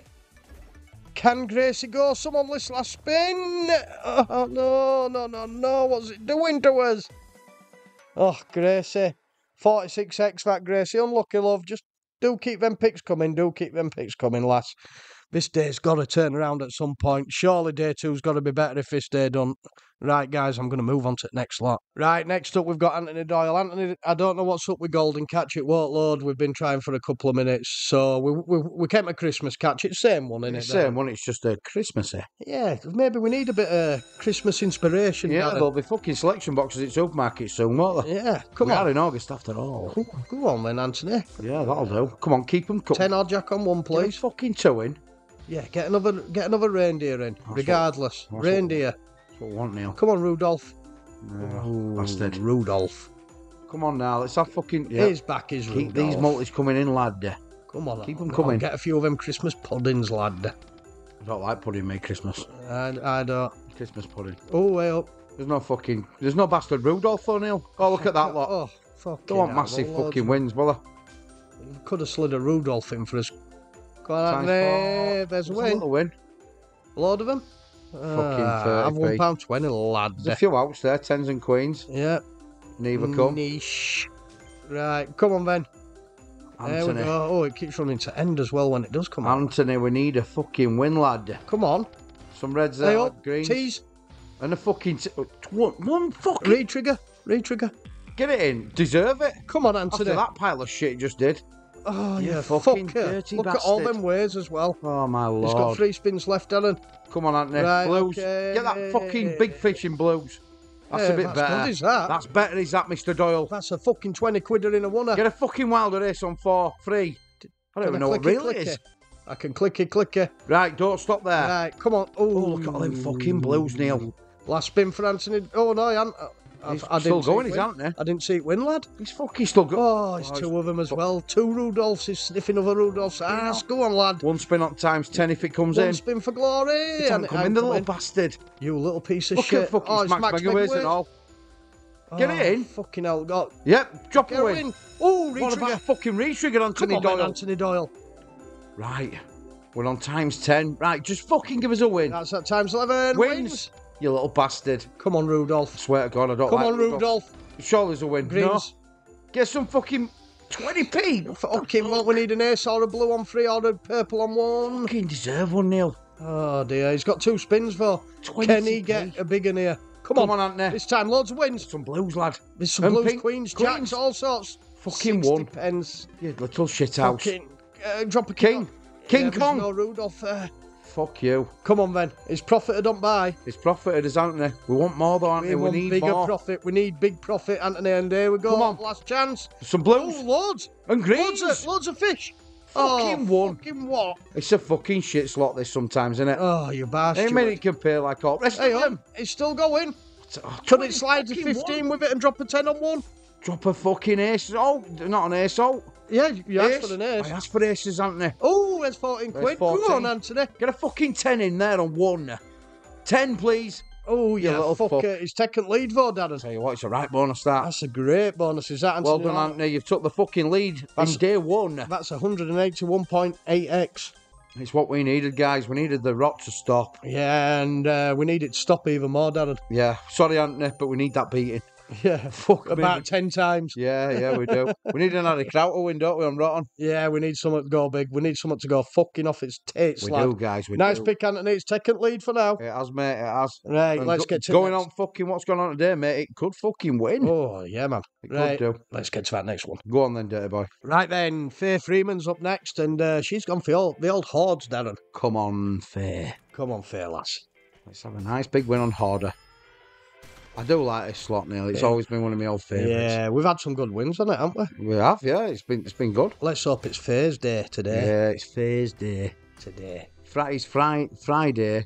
Speaker 3: Can Gracie go? Someone this last spin. Oh, no, no, no, no. What's it doing to us? Oh, Gracie. 46x that, Gracie. Unlucky, love. Just do keep them picks coming. Do keep them picks coming, lass. This day's got to turn around at some point. Surely day two's got to be better if this day don't. Right, guys, I'm going to move on to the next lot. Right, next up we've got Anthony Doyle. Anthony, I don't know what's up with Golden Catch. It won't load. We've been trying for a couple of minutes. So we we, we came to Christmas Catch. It's same one, isn't it?
Speaker 4: It's the same one, it's just a Christmassy.
Speaker 3: Yeah, maybe we need a bit of Christmas inspiration.
Speaker 4: Yeah,
Speaker 3: Darren.
Speaker 4: there'll be fucking selection boxes at supermarkets soon, won't there?
Speaker 3: Yeah, come
Speaker 4: we
Speaker 3: on.
Speaker 4: are in August after all.
Speaker 3: Go- Go on then, Anthony.
Speaker 4: Yeah, that'll do. Come on, keep them coming.
Speaker 3: Ten odd jack on one,
Speaker 4: Please. fucking two in.
Speaker 3: Yeah, get another get another reindeer in.
Speaker 4: what-
Speaker 3: regardless,
Speaker 4: what-
Speaker 3: reindeer.
Speaker 4: That's what we want, Neil.
Speaker 3: Come on, Rudolph.
Speaker 4: Yeah, bastard.
Speaker 3: Rudolph.
Speaker 4: Come on now, let's have fucking. Yeah.
Speaker 3: His back is
Speaker 4: Keep
Speaker 3: Rudolph.
Speaker 4: these multis coming in, lad.
Speaker 3: Come on,
Speaker 4: keep
Speaker 3: I'll-
Speaker 4: coming.
Speaker 3: I'll Get a few of them Christmas puddings, lad.
Speaker 4: I don't like pudding, mate, Christmas.
Speaker 3: I, I don't.
Speaker 4: Christmas pudding.
Speaker 3: Oh, way up.
Speaker 4: There's no fucking. There's no bastard Rudolph, though, Neil. Oh, look at that lot.
Speaker 3: Oh, fuck.
Speaker 4: Don't want massive fucking wins, brother. I?
Speaker 3: Could have slid a Rudolph in for us. Go on,
Speaker 4: Times
Speaker 3: Anthony.
Speaker 4: four.
Speaker 3: There's a
Speaker 4: There's a
Speaker 3: win.
Speaker 4: win.
Speaker 3: A load of them.
Speaker 4: Fucking
Speaker 3: Ah, I've
Speaker 4: 30p.
Speaker 3: one pound twenty, lad.
Speaker 4: There's a few outs there, tens and queens.
Speaker 3: Yeah.
Speaker 4: Neither come.
Speaker 3: Niche. Right, come on, then. There we go. Oh, it keeps running to end as well when it does come on.
Speaker 4: Anthony, we need a fucking win, lad.
Speaker 3: Come on.
Speaker 4: Some reds there,
Speaker 3: up.
Speaker 4: greens,
Speaker 3: Tease.
Speaker 4: and a fucking t- one, one fucking.
Speaker 3: Re-trigger. Re-trigger.
Speaker 4: Get it in. Deserve it.
Speaker 3: Come on,
Speaker 4: After
Speaker 3: Anthony.
Speaker 4: that pile of shit you just did.
Speaker 3: Oh,
Speaker 4: You
Speaker 3: yeah,
Speaker 4: fucking
Speaker 3: fucker.
Speaker 4: dirty
Speaker 3: Look at all them ways as well.
Speaker 4: Oh my lord.
Speaker 3: He's got three spins left, Darren.
Speaker 4: Come on, Anthony.
Speaker 3: Right,
Speaker 4: blues.
Speaker 3: okay.
Speaker 4: Get that fucking big fish in blues. That's
Speaker 3: Yeah,
Speaker 4: a bit
Speaker 3: that's
Speaker 4: better.
Speaker 3: good, is that?
Speaker 4: That's better, is that, Mr. Doyle?
Speaker 3: That's a fucking 20 quidder in a one.
Speaker 4: Get a fucking wilder race on four, free. I don't even know what real it is.
Speaker 3: I can clicky clicky.
Speaker 4: Right, don't stop there.
Speaker 3: Right, come on. Oh,
Speaker 4: look at all them fucking blues, Neil.
Speaker 3: Last spin for Anthony. Oh, no, I haven't. I,
Speaker 4: He's
Speaker 3: I
Speaker 4: still
Speaker 3: didn't see
Speaker 4: going,
Speaker 3: it
Speaker 4: he's out there.
Speaker 3: I didn't see it win, lad.
Speaker 4: He's fucking still going.
Speaker 3: Oh, it's
Speaker 4: Oh,
Speaker 3: two of them as well. Two Rudolphs. He's sniffing other Rudolphs. Ah, go on, lad.
Speaker 4: One spin on times ten if it comes in.
Speaker 3: One
Speaker 4: in.
Speaker 3: spin for glory.
Speaker 4: It
Speaker 3: it
Speaker 4: coming,
Speaker 3: ain't
Speaker 4: the little bastard.
Speaker 3: You little piece of
Speaker 4: Look
Speaker 3: shit.
Speaker 4: at fucking
Speaker 3: oh,
Speaker 4: Max
Speaker 3: Max
Speaker 4: Megaways and all. Get it
Speaker 3: Oh,
Speaker 4: in.
Speaker 3: Fucking hell. Got,
Speaker 4: Yep, drop
Speaker 3: get
Speaker 4: a
Speaker 3: a
Speaker 4: win.
Speaker 3: win. Oh,
Speaker 4: What
Speaker 3: re-trigger.
Speaker 4: about fucking re-trigger
Speaker 3: Come
Speaker 4: Anthony
Speaker 3: on,
Speaker 4: Doyle?
Speaker 3: Anthony Doyle.
Speaker 4: Right, we're on times ten. Right, just fucking give us a win.
Speaker 3: That's at times 11.
Speaker 4: Wins.
Speaker 3: Wins.
Speaker 4: You little bastard.
Speaker 3: Come on, Rudolph.
Speaker 4: I Swear to God, I don't
Speaker 3: Come
Speaker 4: like
Speaker 3: on, Rudolph.
Speaker 4: Sure, there's a win.
Speaker 3: Greens.
Speaker 4: No. Get some fucking 20p.
Speaker 3: Fucking what? We need an ace or a blue on three or a purple on one.
Speaker 4: Fucking deserve one, Neil.
Speaker 3: Oh dear, he's got two spins for.
Speaker 4: 20p.
Speaker 3: Can he get a big in here? Come,
Speaker 4: Come
Speaker 3: on,
Speaker 4: on, Anthony.
Speaker 3: This time, loads of wins.
Speaker 4: Some blues, lad.
Speaker 3: There's some
Speaker 4: And
Speaker 3: blues,
Speaker 4: pink-
Speaker 3: queens,
Speaker 4: queens.
Speaker 3: jacks, all sorts.
Speaker 4: Fucking
Speaker 3: 60
Speaker 4: one.
Speaker 3: pence.
Speaker 4: You little shit house.
Speaker 3: Fucking uh, drop a
Speaker 4: King. King
Speaker 3: yeah, there's
Speaker 4: Kong.
Speaker 3: No Rudolph there.
Speaker 4: Fuck you.
Speaker 3: Come on, then. It's profit or don't buy.
Speaker 4: It's profited us, Anthony. We want more, though, Anthony.
Speaker 3: We,
Speaker 4: We,
Speaker 3: want
Speaker 4: need
Speaker 3: bigger
Speaker 4: more.
Speaker 3: profit. We need big profit, Anthony. And there we go.
Speaker 4: Come on.
Speaker 3: Last chance.
Speaker 4: Some
Speaker 3: Oh,
Speaker 4: blues
Speaker 3: loads.
Speaker 4: and greens.
Speaker 3: Loads of, loads of fish.
Speaker 4: Fucking
Speaker 3: oh,
Speaker 4: one.
Speaker 3: Fucking what?
Speaker 4: It's a fucking shit slot, this sometimes, isn't it?
Speaker 3: Oh, you bastard.
Speaker 4: Ain't made it compare like all rest
Speaker 3: Hey,
Speaker 4: of them.
Speaker 3: It's still going.
Speaker 4: Oh,
Speaker 3: Could it slide to 15
Speaker 4: one.
Speaker 3: with it and drop a 10 on one?
Speaker 4: Drop a fucking ace. Oh, not an ace. Oh,
Speaker 3: Yeah, you asked
Speaker 4: ace.
Speaker 3: for an ace.
Speaker 4: I asked for aces, Anthony.
Speaker 3: Oh, there's 14
Speaker 4: There's
Speaker 3: quid.
Speaker 4: 14.
Speaker 3: Come on, Anthony.
Speaker 4: Get a fucking 10 in there on one. 10, please.
Speaker 3: Oh,
Speaker 4: You
Speaker 3: yeah,
Speaker 4: little
Speaker 3: fucker.
Speaker 4: fuck.
Speaker 3: He's taking lead though, Darren.
Speaker 4: Tell you what, it's a right bonus, that.
Speaker 3: That's a great bonus. Is that Anthony?
Speaker 4: Well done, Anthony. You've took the fucking lead
Speaker 3: That's-
Speaker 4: in day one.
Speaker 3: That's 181.8x.
Speaker 4: It's what we needed, guys. We needed the rot to stop.
Speaker 3: Yeah, and uh, we need it to stop even more, Darren.
Speaker 4: Yeah, sorry, Anthony, but we need that beating. <laughs>
Speaker 3: Yeah,
Speaker 4: Fuck
Speaker 3: about 10 times.
Speaker 4: Yeah, yeah, we do. we need another <laughs> Crowder win, don't we, on Rotten?
Speaker 3: Yeah, we need someone to go big. We need someone to go fucking off its tits,
Speaker 4: We
Speaker 3: lad.
Speaker 4: do, guys. We
Speaker 3: Nice
Speaker 4: do.
Speaker 3: pick, Anthony. It's taking lead for now.
Speaker 4: It has, mate. It has.
Speaker 3: Right,
Speaker 4: And
Speaker 3: let's
Speaker 4: go-
Speaker 3: get to
Speaker 4: going
Speaker 3: next.
Speaker 4: on fucking what's going on today, mate. It could fucking win.
Speaker 3: Oh, yeah, man.
Speaker 4: it
Speaker 3: right.
Speaker 4: could do.
Speaker 3: Let's get to that next one.
Speaker 4: Go on then, dirty boy.
Speaker 3: Right then, Faye Freeman's up next, and uh, she's gone for the old, the old hordes, Darren.
Speaker 4: Come on, fair.
Speaker 3: Come on, Faye, lass.
Speaker 4: Let's have a nice big win on Harder. I do like this slot, Neil. It's
Speaker 3: Yeah.
Speaker 4: always been one of my old favourites.
Speaker 3: Yeah, we've had some good wins on it, haven't we?
Speaker 4: We have, yeah. It's been it's been good.
Speaker 3: Let's hope it's Thursday today.
Speaker 4: Yeah, it's Thursday.
Speaker 3: Today.
Speaker 4: Friday's Friday. Friday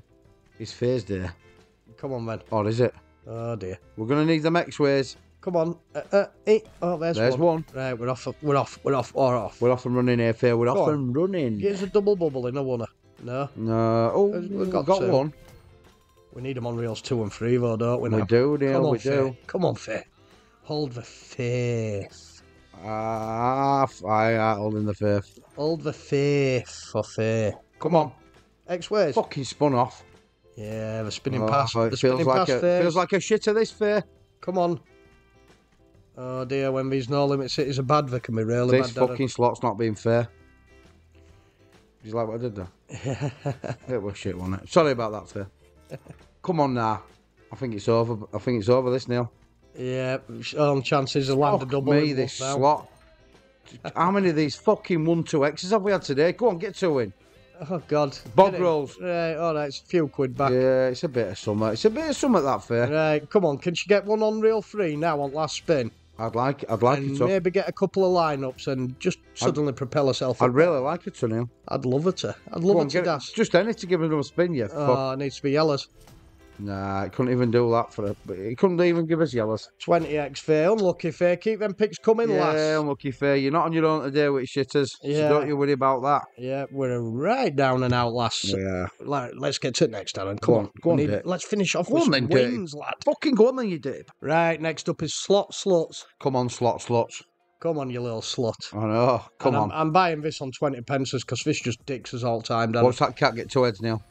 Speaker 4: is Thursday.
Speaker 3: Come on, man.
Speaker 4: Or is it?
Speaker 3: Oh dear.
Speaker 4: We're going to need the X-ways.
Speaker 3: Come on. Uh, uh, eh. Oh, there's,
Speaker 4: There's
Speaker 3: one.
Speaker 4: one.
Speaker 3: Right, we're off. We're off. We're off. We're off.
Speaker 4: We're off and running here, Fair. We're
Speaker 3: Go
Speaker 4: off
Speaker 3: on.
Speaker 4: and running.
Speaker 3: Here's a double bubble in a one. No,
Speaker 4: No. Oh,
Speaker 3: We've
Speaker 4: we've
Speaker 3: got
Speaker 4: got, one.
Speaker 3: We need them on reels two and three, though, don't we?
Speaker 4: We
Speaker 3: now?
Speaker 4: do, Neil.
Speaker 3: Come on,
Speaker 4: we
Speaker 3: Fair.
Speaker 4: do.
Speaker 3: Come on, Fair. Hold the faith.
Speaker 4: Ah, f- I are holding the fifth.
Speaker 3: Hold the faith for Fair.
Speaker 4: Come on.
Speaker 3: X ways.
Speaker 4: Fucking spun off.
Speaker 3: Yeah, the spinning
Speaker 4: Oh,
Speaker 3: past.
Speaker 4: it
Speaker 3: The
Speaker 4: feels
Speaker 3: spinning
Speaker 4: like
Speaker 3: past
Speaker 4: a feels like a shitter. This fair.
Speaker 3: Come on. Oh dear, when these no limit cities are bad, they can be really
Speaker 4: This
Speaker 3: bad. Darren.
Speaker 4: fucking slot's not being fair. Did you like what I did there? <laughs> it was shit, wasn't it? Sorry about that, fair. <laughs> Come on now. I think it's over. I think it's over. This Neil.
Speaker 3: Yeah, on chances of land a double.
Speaker 4: me, this slot. How many of these fucking one two X's have we had today? Go on, get two in.
Speaker 3: Oh God.
Speaker 4: Bog
Speaker 3: Get
Speaker 4: rolls.
Speaker 3: Right, all right, it's a few quid back.
Speaker 4: Yeah, it's a bit of summer. It's a bit of summer that fair.
Speaker 3: Right, come on, can she get one on reel three now on last spin?
Speaker 4: I'd like. I'd like
Speaker 3: and
Speaker 4: it to.
Speaker 3: maybe get a couple of lineups and just suddenly propel herself
Speaker 4: I'd really like it to Neil.
Speaker 3: I'd love her to. I'd love
Speaker 4: on,
Speaker 3: her to
Speaker 4: get it.
Speaker 3: dash.
Speaker 4: Just any to give it a spin, oh, fuck.
Speaker 3: Oh, it needs to be yellows.
Speaker 4: Nah, it couldn't even do that for a. It couldn't even give us yellows.
Speaker 3: 20x fair, unlucky fair. Keep them picks coming,
Speaker 4: Yeah,
Speaker 3: lass.
Speaker 4: unlucky fair. You're not on your own today with shitters.
Speaker 3: Yeah.
Speaker 4: So don't you worry about that.
Speaker 3: Yeah, we're right down and out, lass.
Speaker 4: Yeah.
Speaker 3: Like, let's get to it next, Aaron. Come
Speaker 4: Go
Speaker 3: on.
Speaker 4: go on,
Speaker 3: need- let's finish off
Speaker 4: Go
Speaker 3: with
Speaker 4: on then,
Speaker 3: wins, lad.
Speaker 4: Fucking go on then, you dip.
Speaker 3: Right, next up is slot sluts.
Speaker 4: Come on, slot sluts.
Speaker 3: Come on, you little slut.
Speaker 4: I know. Come on.
Speaker 3: I'm, I'm buying this on 20 pences because this just dicks us all time, Darren.
Speaker 4: What's that cat get two heads, Neil.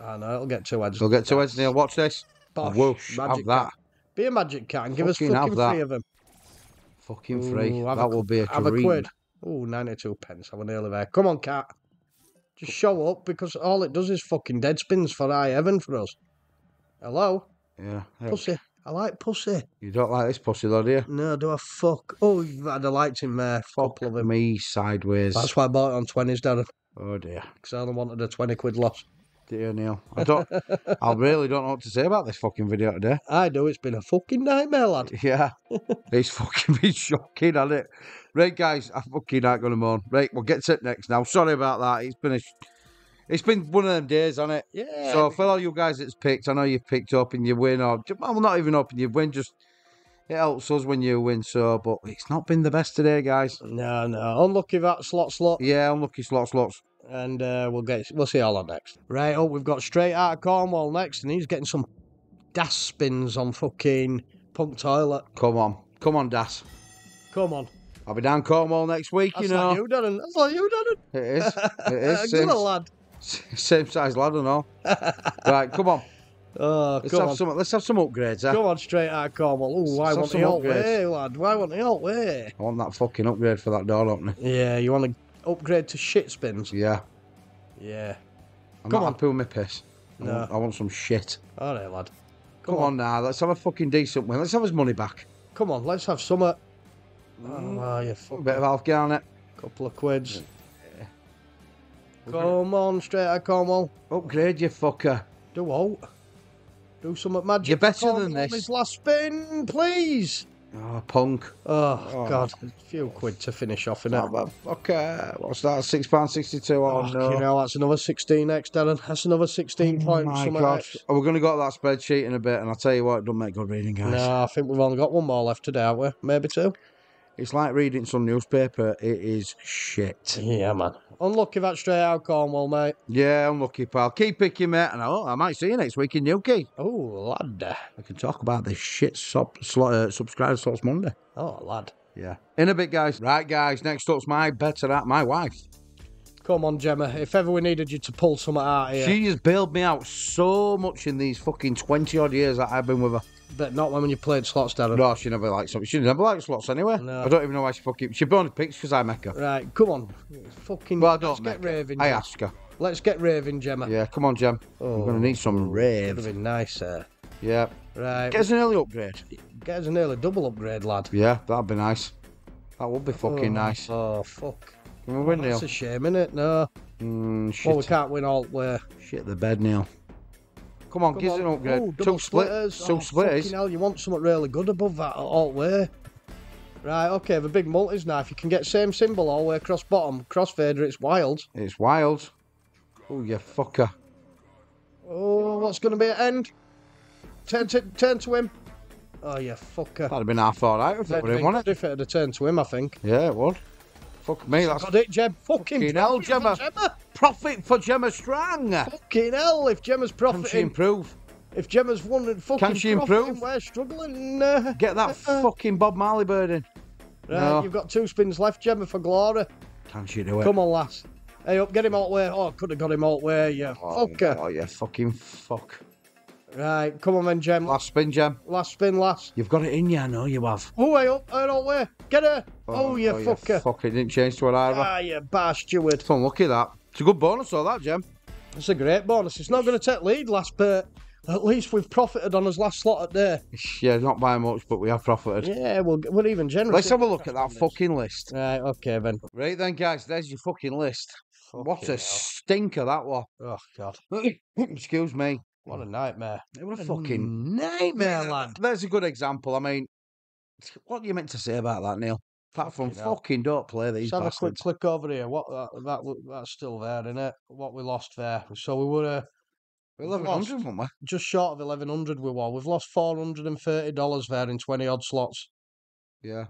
Speaker 3: I know, it'll get two heads.
Speaker 4: He'll get two heads, Neil. Watch this.
Speaker 3: Bosh,
Speaker 4: Whoosh. Have that.
Speaker 3: Be a magic cat and give us
Speaker 4: Fucking have
Speaker 3: fucking three of them.
Speaker 4: Fucking three.
Speaker 3: Ooh,
Speaker 4: that
Speaker 3: a
Speaker 4: will be a
Speaker 3: Have a quid. Ooh, 92 pence. I'm nearly there. Come on, cat. Just show up because all it does is fucking dead spins for high heaven for us. Hello?
Speaker 4: Yeah.
Speaker 3: Pussy. I like pussy.
Speaker 4: You don't like this pussy, though, do you?
Speaker 3: No, do I fuck? Oh, you've had a liked him there.
Speaker 4: Fuck
Speaker 3: of them.
Speaker 4: me sideways.
Speaker 3: That's why I bought it on 20s, Darren.
Speaker 4: Oh dear.
Speaker 3: Because I only wanted a 20 quid loss.
Speaker 4: Dear Neil. I don't. <laughs> I really don't know what to say about this fucking video today.
Speaker 3: I know It's been a fucking nightmare, lad. <laughs>
Speaker 4: Yeah. it's fucking been shocking, hasn't it? Right, guys, I fucking ain't gonna moan. Right, we'll get to it next now. Sorry about that. It's been a. It's been one of them days, hasn't it?
Speaker 3: Yeah.
Speaker 4: So for all you guys that's picked, I know you've picked up and you win, or well, not even up and you win. Just it helps us when you win. So, but it's not been the best today, guys.
Speaker 3: No, no. Unlucky that slot slot.
Speaker 4: Yeah, unlucky slot slots.
Speaker 3: And uh, we'll get we'll see all that next. Right, oh, we've got straight out of Cornwall next, and he's getting some das spins on fucking punk toilet.
Speaker 4: Come on, come on, Das.
Speaker 3: Come on.
Speaker 4: I'll be down Cornwall next week.
Speaker 3: That's
Speaker 4: you know,
Speaker 3: like you done it. That's like you done it.
Speaker 4: is. It <laughs> is.
Speaker 3: Good
Speaker 4: Same,
Speaker 3: lad. <laughs>
Speaker 4: same size lad and all. right, come on. <laughs>
Speaker 3: Oh,
Speaker 4: Let's
Speaker 3: come
Speaker 4: have
Speaker 3: on.
Speaker 4: some. Let's have some upgrades. Eh?
Speaker 3: Come on, straight out of Cornwall. Ooh, I want the alt
Speaker 4: upgrades.
Speaker 3: way, lad. Why want the alt way?
Speaker 4: I want that fucking upgrade for that door opener.
Speaker 3: Yeah, you want to upgrade to shit spins?
Speaker 4: Yeah,
Speaker 3: Yeah.
Speaker 4: I'm
Speaker 3: Come
Speaker 4: not
Speaker 3: on.
Speaker 4: happy with my piss. I,
Speaker 3: No.
Speaker 4: want, I want some shit.
Speaker 3: All right, lad.
Speaker 4: Come, on. now, let's have a fucking decent win. Let's have his money back.
Speaker 3: Come on, let's have some. Oh, wow, you
Speaker 4: A bit of Alf Garnett.
Speaker 3: Couple of quids. Come on, straight out Cornwall.
Speaker 4: Upgrade, you fucker.
Speaker 3: Do what? Do something magic.
Speaker 4: You're better
Speaker 3: Cornwall
Speaker 4: than this.
Speaker 3: This last spin, please.
Speaker 4: Oh, punk.
Speaker 3: Oh,
Speaker 4: Oh.
Speaker 3: God, a few quid to finish off in it.
Speaker 4: Oh, fucker. What's that? Six pound sixty-two. Oh,
Speaker 3: Oh,
Speaker 4: no.
Speaker 3: You know, that's another 16 x, Darren. That's another 16
Speaker 4: Oh
Speaker 3: points.
Speaker 4: my God. We're going to go to that spreadsheet in a bit, and I'll tell you what, it doesn't make good reading, guys.
Speaker 3: No, I think we've only got one more left today, haven't we? Maybe two.
Speaker 4: It's like reading some newspaper. It is shit.
Speaker 3: Yeah, man. Unlucky that straight out Cornwall, mate.
Speaker 4: Yeah, unlucky, pal. Keep picking, mate. And oh, I might see you next week in Newquay.
Speaker 3: Oh, lad.
Speaker 4: I can talk about this shit sub, slot, uh, subscriber slots Monday.
Speaker 3: Oh, lad.
Speaker 4: Yeah. In a bit, guys. Right, guys. Next up's my better at my wife.
Speaker 3: Come on, Gemma. If ever we needed you to pull something out here,
Speaker 4: She has bailed me out so much in these fucking 20 odd years that I've been with her.
Speaker 3: But not when you played slots, Darren.
Speaker 4: No, she never liked something. She never liked slots anyway.
Speaker 3: No.
Speaker 4: I don't even know why she fucking. She only picks because I make her.
Speaker 3: Right, come on. Fucking.
Speaker 4: Well, I
Speaker 3: let's
Speaker 4: don't
Speaker 3: get
Speaker 4: make her.
Speaker 3: raving.
Speaker 4: I ask her.
Speaker 3: Let's get raving, Gemma.
Speaker 4: Yeah, come on, Gem.
Speaker 3: Oh,
Speaker 4: going to need some
Speaker 3: Would have
Speaker 4: rave.
Speaker 3: been nice, uh,
Speaker 4: Yeah.
Speaker 3: Right.
Speaker 4: Get us an early upgrade.
Speaker 3: Get us an early double upgrade, lad.
Speaker 4: Yeah, that'd be nice. That would be fucking
Speaker 3: oh,
Speaker 4: nice.
Speaker 3: Oh, fuck.
Speaker 4: Can we win, Neil?
Speaker 3: That's a shame, innit? No.
Speaker 4: Mm, shit.
Speaker 3: Well, we can't win all the way.
Speaker 4: Shit the bed, Neil. Come on,
Speaker 3: Come
Speaker 4: give us
Speaker 3: on.
Speaker 4: an upgrade.
Speaker 3: Oh,
Speaker 4: Two
Speaker 3: splitters.
Speaker 4: Two
Speaker 3: oh,
Speaker 4: splitters.
Speaker 3: Hell, you want something really good above that all the way. Right, okay, the big multis now. If you can get same symbol all the way across bottom, cross crossfader, it's wild.
Speaker 4: It's wild. Oh, you fucker.
Speaker 3: Oh, what's going to be at end? turn to, turn to him. Oh, you fucker.
Speaker 4: That'd have been half all right if it
Speaker 3: That'd have
Speaker 4: him,
Speaker 3: been if it had turned to him, I think.
Speaker 4: Yeah, it would. Fuck me, that's
Speaker 3: Got it, Jem. Fucking,
Speaker 4: Fucking hell,
Speaker 3: profit for
Speaker 4: Gemma.
Speaker 3: Gemma.
Speaker 4: profit for Gemma Strang.
Speaker 3: Fucking hell, if Gemma's profit.
Speaker 4: Can she improve?
Speaker 3: if Gemma's won and fucking
Speaker 4: she improve?
Speaker 3: we're struggling. Uh,
Speaker 4: Get that fucking Bob Marley bird in.
Speaker 3: right,
Speaker 4: No.
Speaker 3: you've got two spins left, Gemma, for glory.
Speaker 4: Can she do it?
Speaker 3: Come on, lass. Hey, up, get him the way. Oh, could have got him the way, you
Speaker 4: Oh,
Speaker 3: fucker.
Speaker 4: Oh, yeah, fucking fuck.
Speaker 3: Right, come on then, Gem.
Speaker 4: Last spin, Gem.
Speaker 3: Last spin, last.
Speaker 4: You've got it in you, I know you have.
Speaker 3: Oh, hey, up, her all the way. Get her. Oh, you fucker.
Speaker 4: Fuck, it didn't change to an either.
Speaker 3: Ah, you bar steward.
Speaker 4: It's unlucky that. It's a good bonus, all that, Gem.
Speaker 3: It's a great bonus. It's not going to take lead last bit. At least we've profited on his last slot at day. <laughs>
Speaker 4: Yeah, not by much, but we have profited.
Speaker 3: Yeah, we'll, we're even generous.
Speaker 4: Let's have a look at that fucking list.
Speaker 3: Right, okay then.
Speaker 4: Right then, guys, there's your fucking list. what a
Speaker 3: hell.
Speaker 4: stinker that was.
Speaker 3: Oh, God. <coughs>
Speaker 4: Excuse me.
Speaker 3: What a nightmare.
Speaker 4: It was a
Speaker 3: What a
Speaker 4: fucking
Speaker 3: nightmare, lad.
Speaker 4: There's a good example. I mean, what are you meant to say about that, Neil? Apart from
Speaker 3: Fucking hell.
Speaker 4: fucking don't play these
Speaker 3: Let's have a quick click over here. What that, that that's still there, isn't it? What we lost there. So we were uh,
Speaker 4: Eleven hundred, weren't we?
Speaker 3: just short of eleven hundred. We were. We've lost four hundred and thirty dollars there in twenty odd slots.
Speaker 4: Yeah,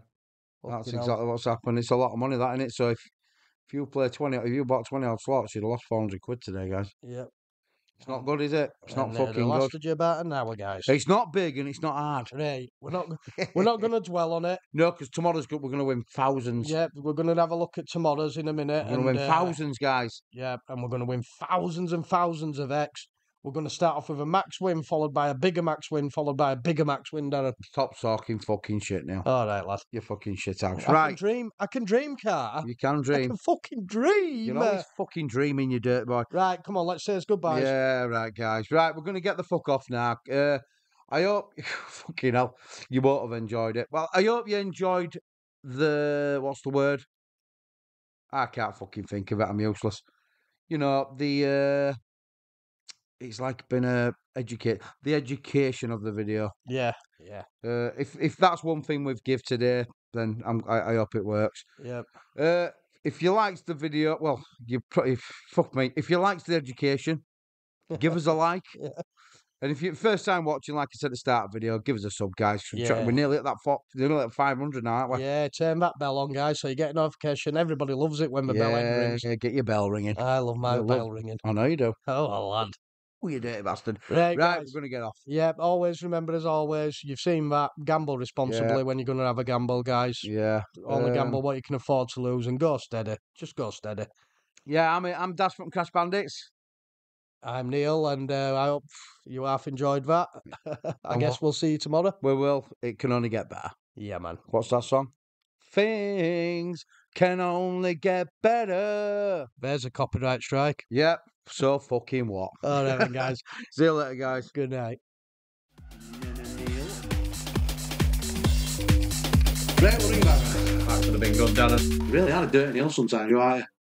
Speaker 4: that's
Speaker 3: Fucking hell.
Speaker 4: exactly what's happened. It's a lot of money, that, is it? So if if you play twenty, if you bought twenty odd slots, you'd have lost four hundred quid today, guys.
Speaker 3: Yep.
Speaker 4: It's not good, is it? It's not
Speaker 3: And, they
Speaker 4: fucking good.
Speaker 3: lasted you about an hour, guys.
Speaker 4: It's not big and it's not hard.
Speaker 3: Right, we're not <laughs> we're not going to dwell on it.
Speaker 4: No, because tomorrow's good. We're going to win thousands.
Speaker 3: Yeah, we're going to have a look at tomorrow's in a minute.
Speaker 4: We're going to
Speaker 3: and,
Speaker 4: win
Speaker 3: uh,
Speaker 4: thousands, guys.
Speaker 3: Yeah, and we're going to win thousands and thousands of X. We're going to start off with a max win, followed by a bigger max win, followed by a bigger max win, Darren.
Speaker 4: Stop talking fucking shit now.
Speaker 3: All right, lad.
Speaker 4: You're fucking shit house.
Speaker 3: I can
Speaker 4: Right,
Speaker 3: dream. I can dream, car.
Speaker 4: you can dream.
Speaker 3: I can fucking dream.
Speaker 4: You're always fucking dreaming, you dirt boy.
Speaker 3: Right, come on, let's say it's goodbye.
Speaker 4: Yeah, right, guys. Right, we're going to get the fuck off now. Uh, I hope, <laughs> fucking hell, you won't have enjoyed it. Well, I hope you enjoyed the, what's the word? I can't fucking think of it. I'm useless. You know, the, uh, it's like been a educate, the education of the video.
Speaker 3: Yeah, yeah,
Speaker 4: Uh, if if that's one thing we've give today, then I'm, I, I hope it works.
Speaker 3: yeah.
Speaker 4: Uh, if you liked the video, well, you probably fuck me. If you liked the education, give us a <laughs> like.
Speaker 3: Yeah.
Speaker 4: And if you're first time watching, like I said at the start of the video, give us a sub, guys.
Speaker 3: Yeah.
Speaker 4: We're nearly at that. Fo- we're nearly at 500 now, aren't we?
Speaker 3: Yeah, turn that bell on, guys, so you get a notification. Everybody loves it when the bell rings.
Speaker 4: yeah, get your bell ringing.
Speaker 3: I love my
Speaker 4: I love-
Speaker 3: bell ringing.
Speaker 4: I know you do.
Speaker 3: Oh, lad.
Speaker 4: You dirty bastard.
Speaker 3: Right,
Speaker 4: Right,
Speaker 3: guys.
Speaker 4: we're going to get off.
Speaker 3: Yeah, always remember, as always, you've seen that. Gamble responsibly when you're going to have a gamble, guys.
Speaker 4: Yeah.
Speaker 3: Only gamble
Speaker 4: um,
Speaker 3: what you can afford to lose and go steady. Just go steady.
Speaker 4: Yeah, I'm, I'm Das from Crash Bandits.
Speaker 3: I'm Neil, and uh, I hope you half enjoyed that. <laughs> I
Speaker 4: And
Speaker 3: guess
Speaker 4: what-
Speaker 3: we'll see you tomorrow.
Speaker 4: We will. It can only get better.
Speaker 3: Yeah, man.
Speaker 4: What's that song? Things can only get better.
Speaker 3: There's a copyright strike.
Speaker 4: Yep. So fucking what? <laughs>
Speaker 3: All right, then, <laughs> guys.
Speaker 4: See you later, guys.
Speaker 3: Good night.
Speaker 1: Right, what are you back?
Speaker 2: Back to the bingo, Darren.
Speaker 1: Really had a dirty nail sometimes, you are.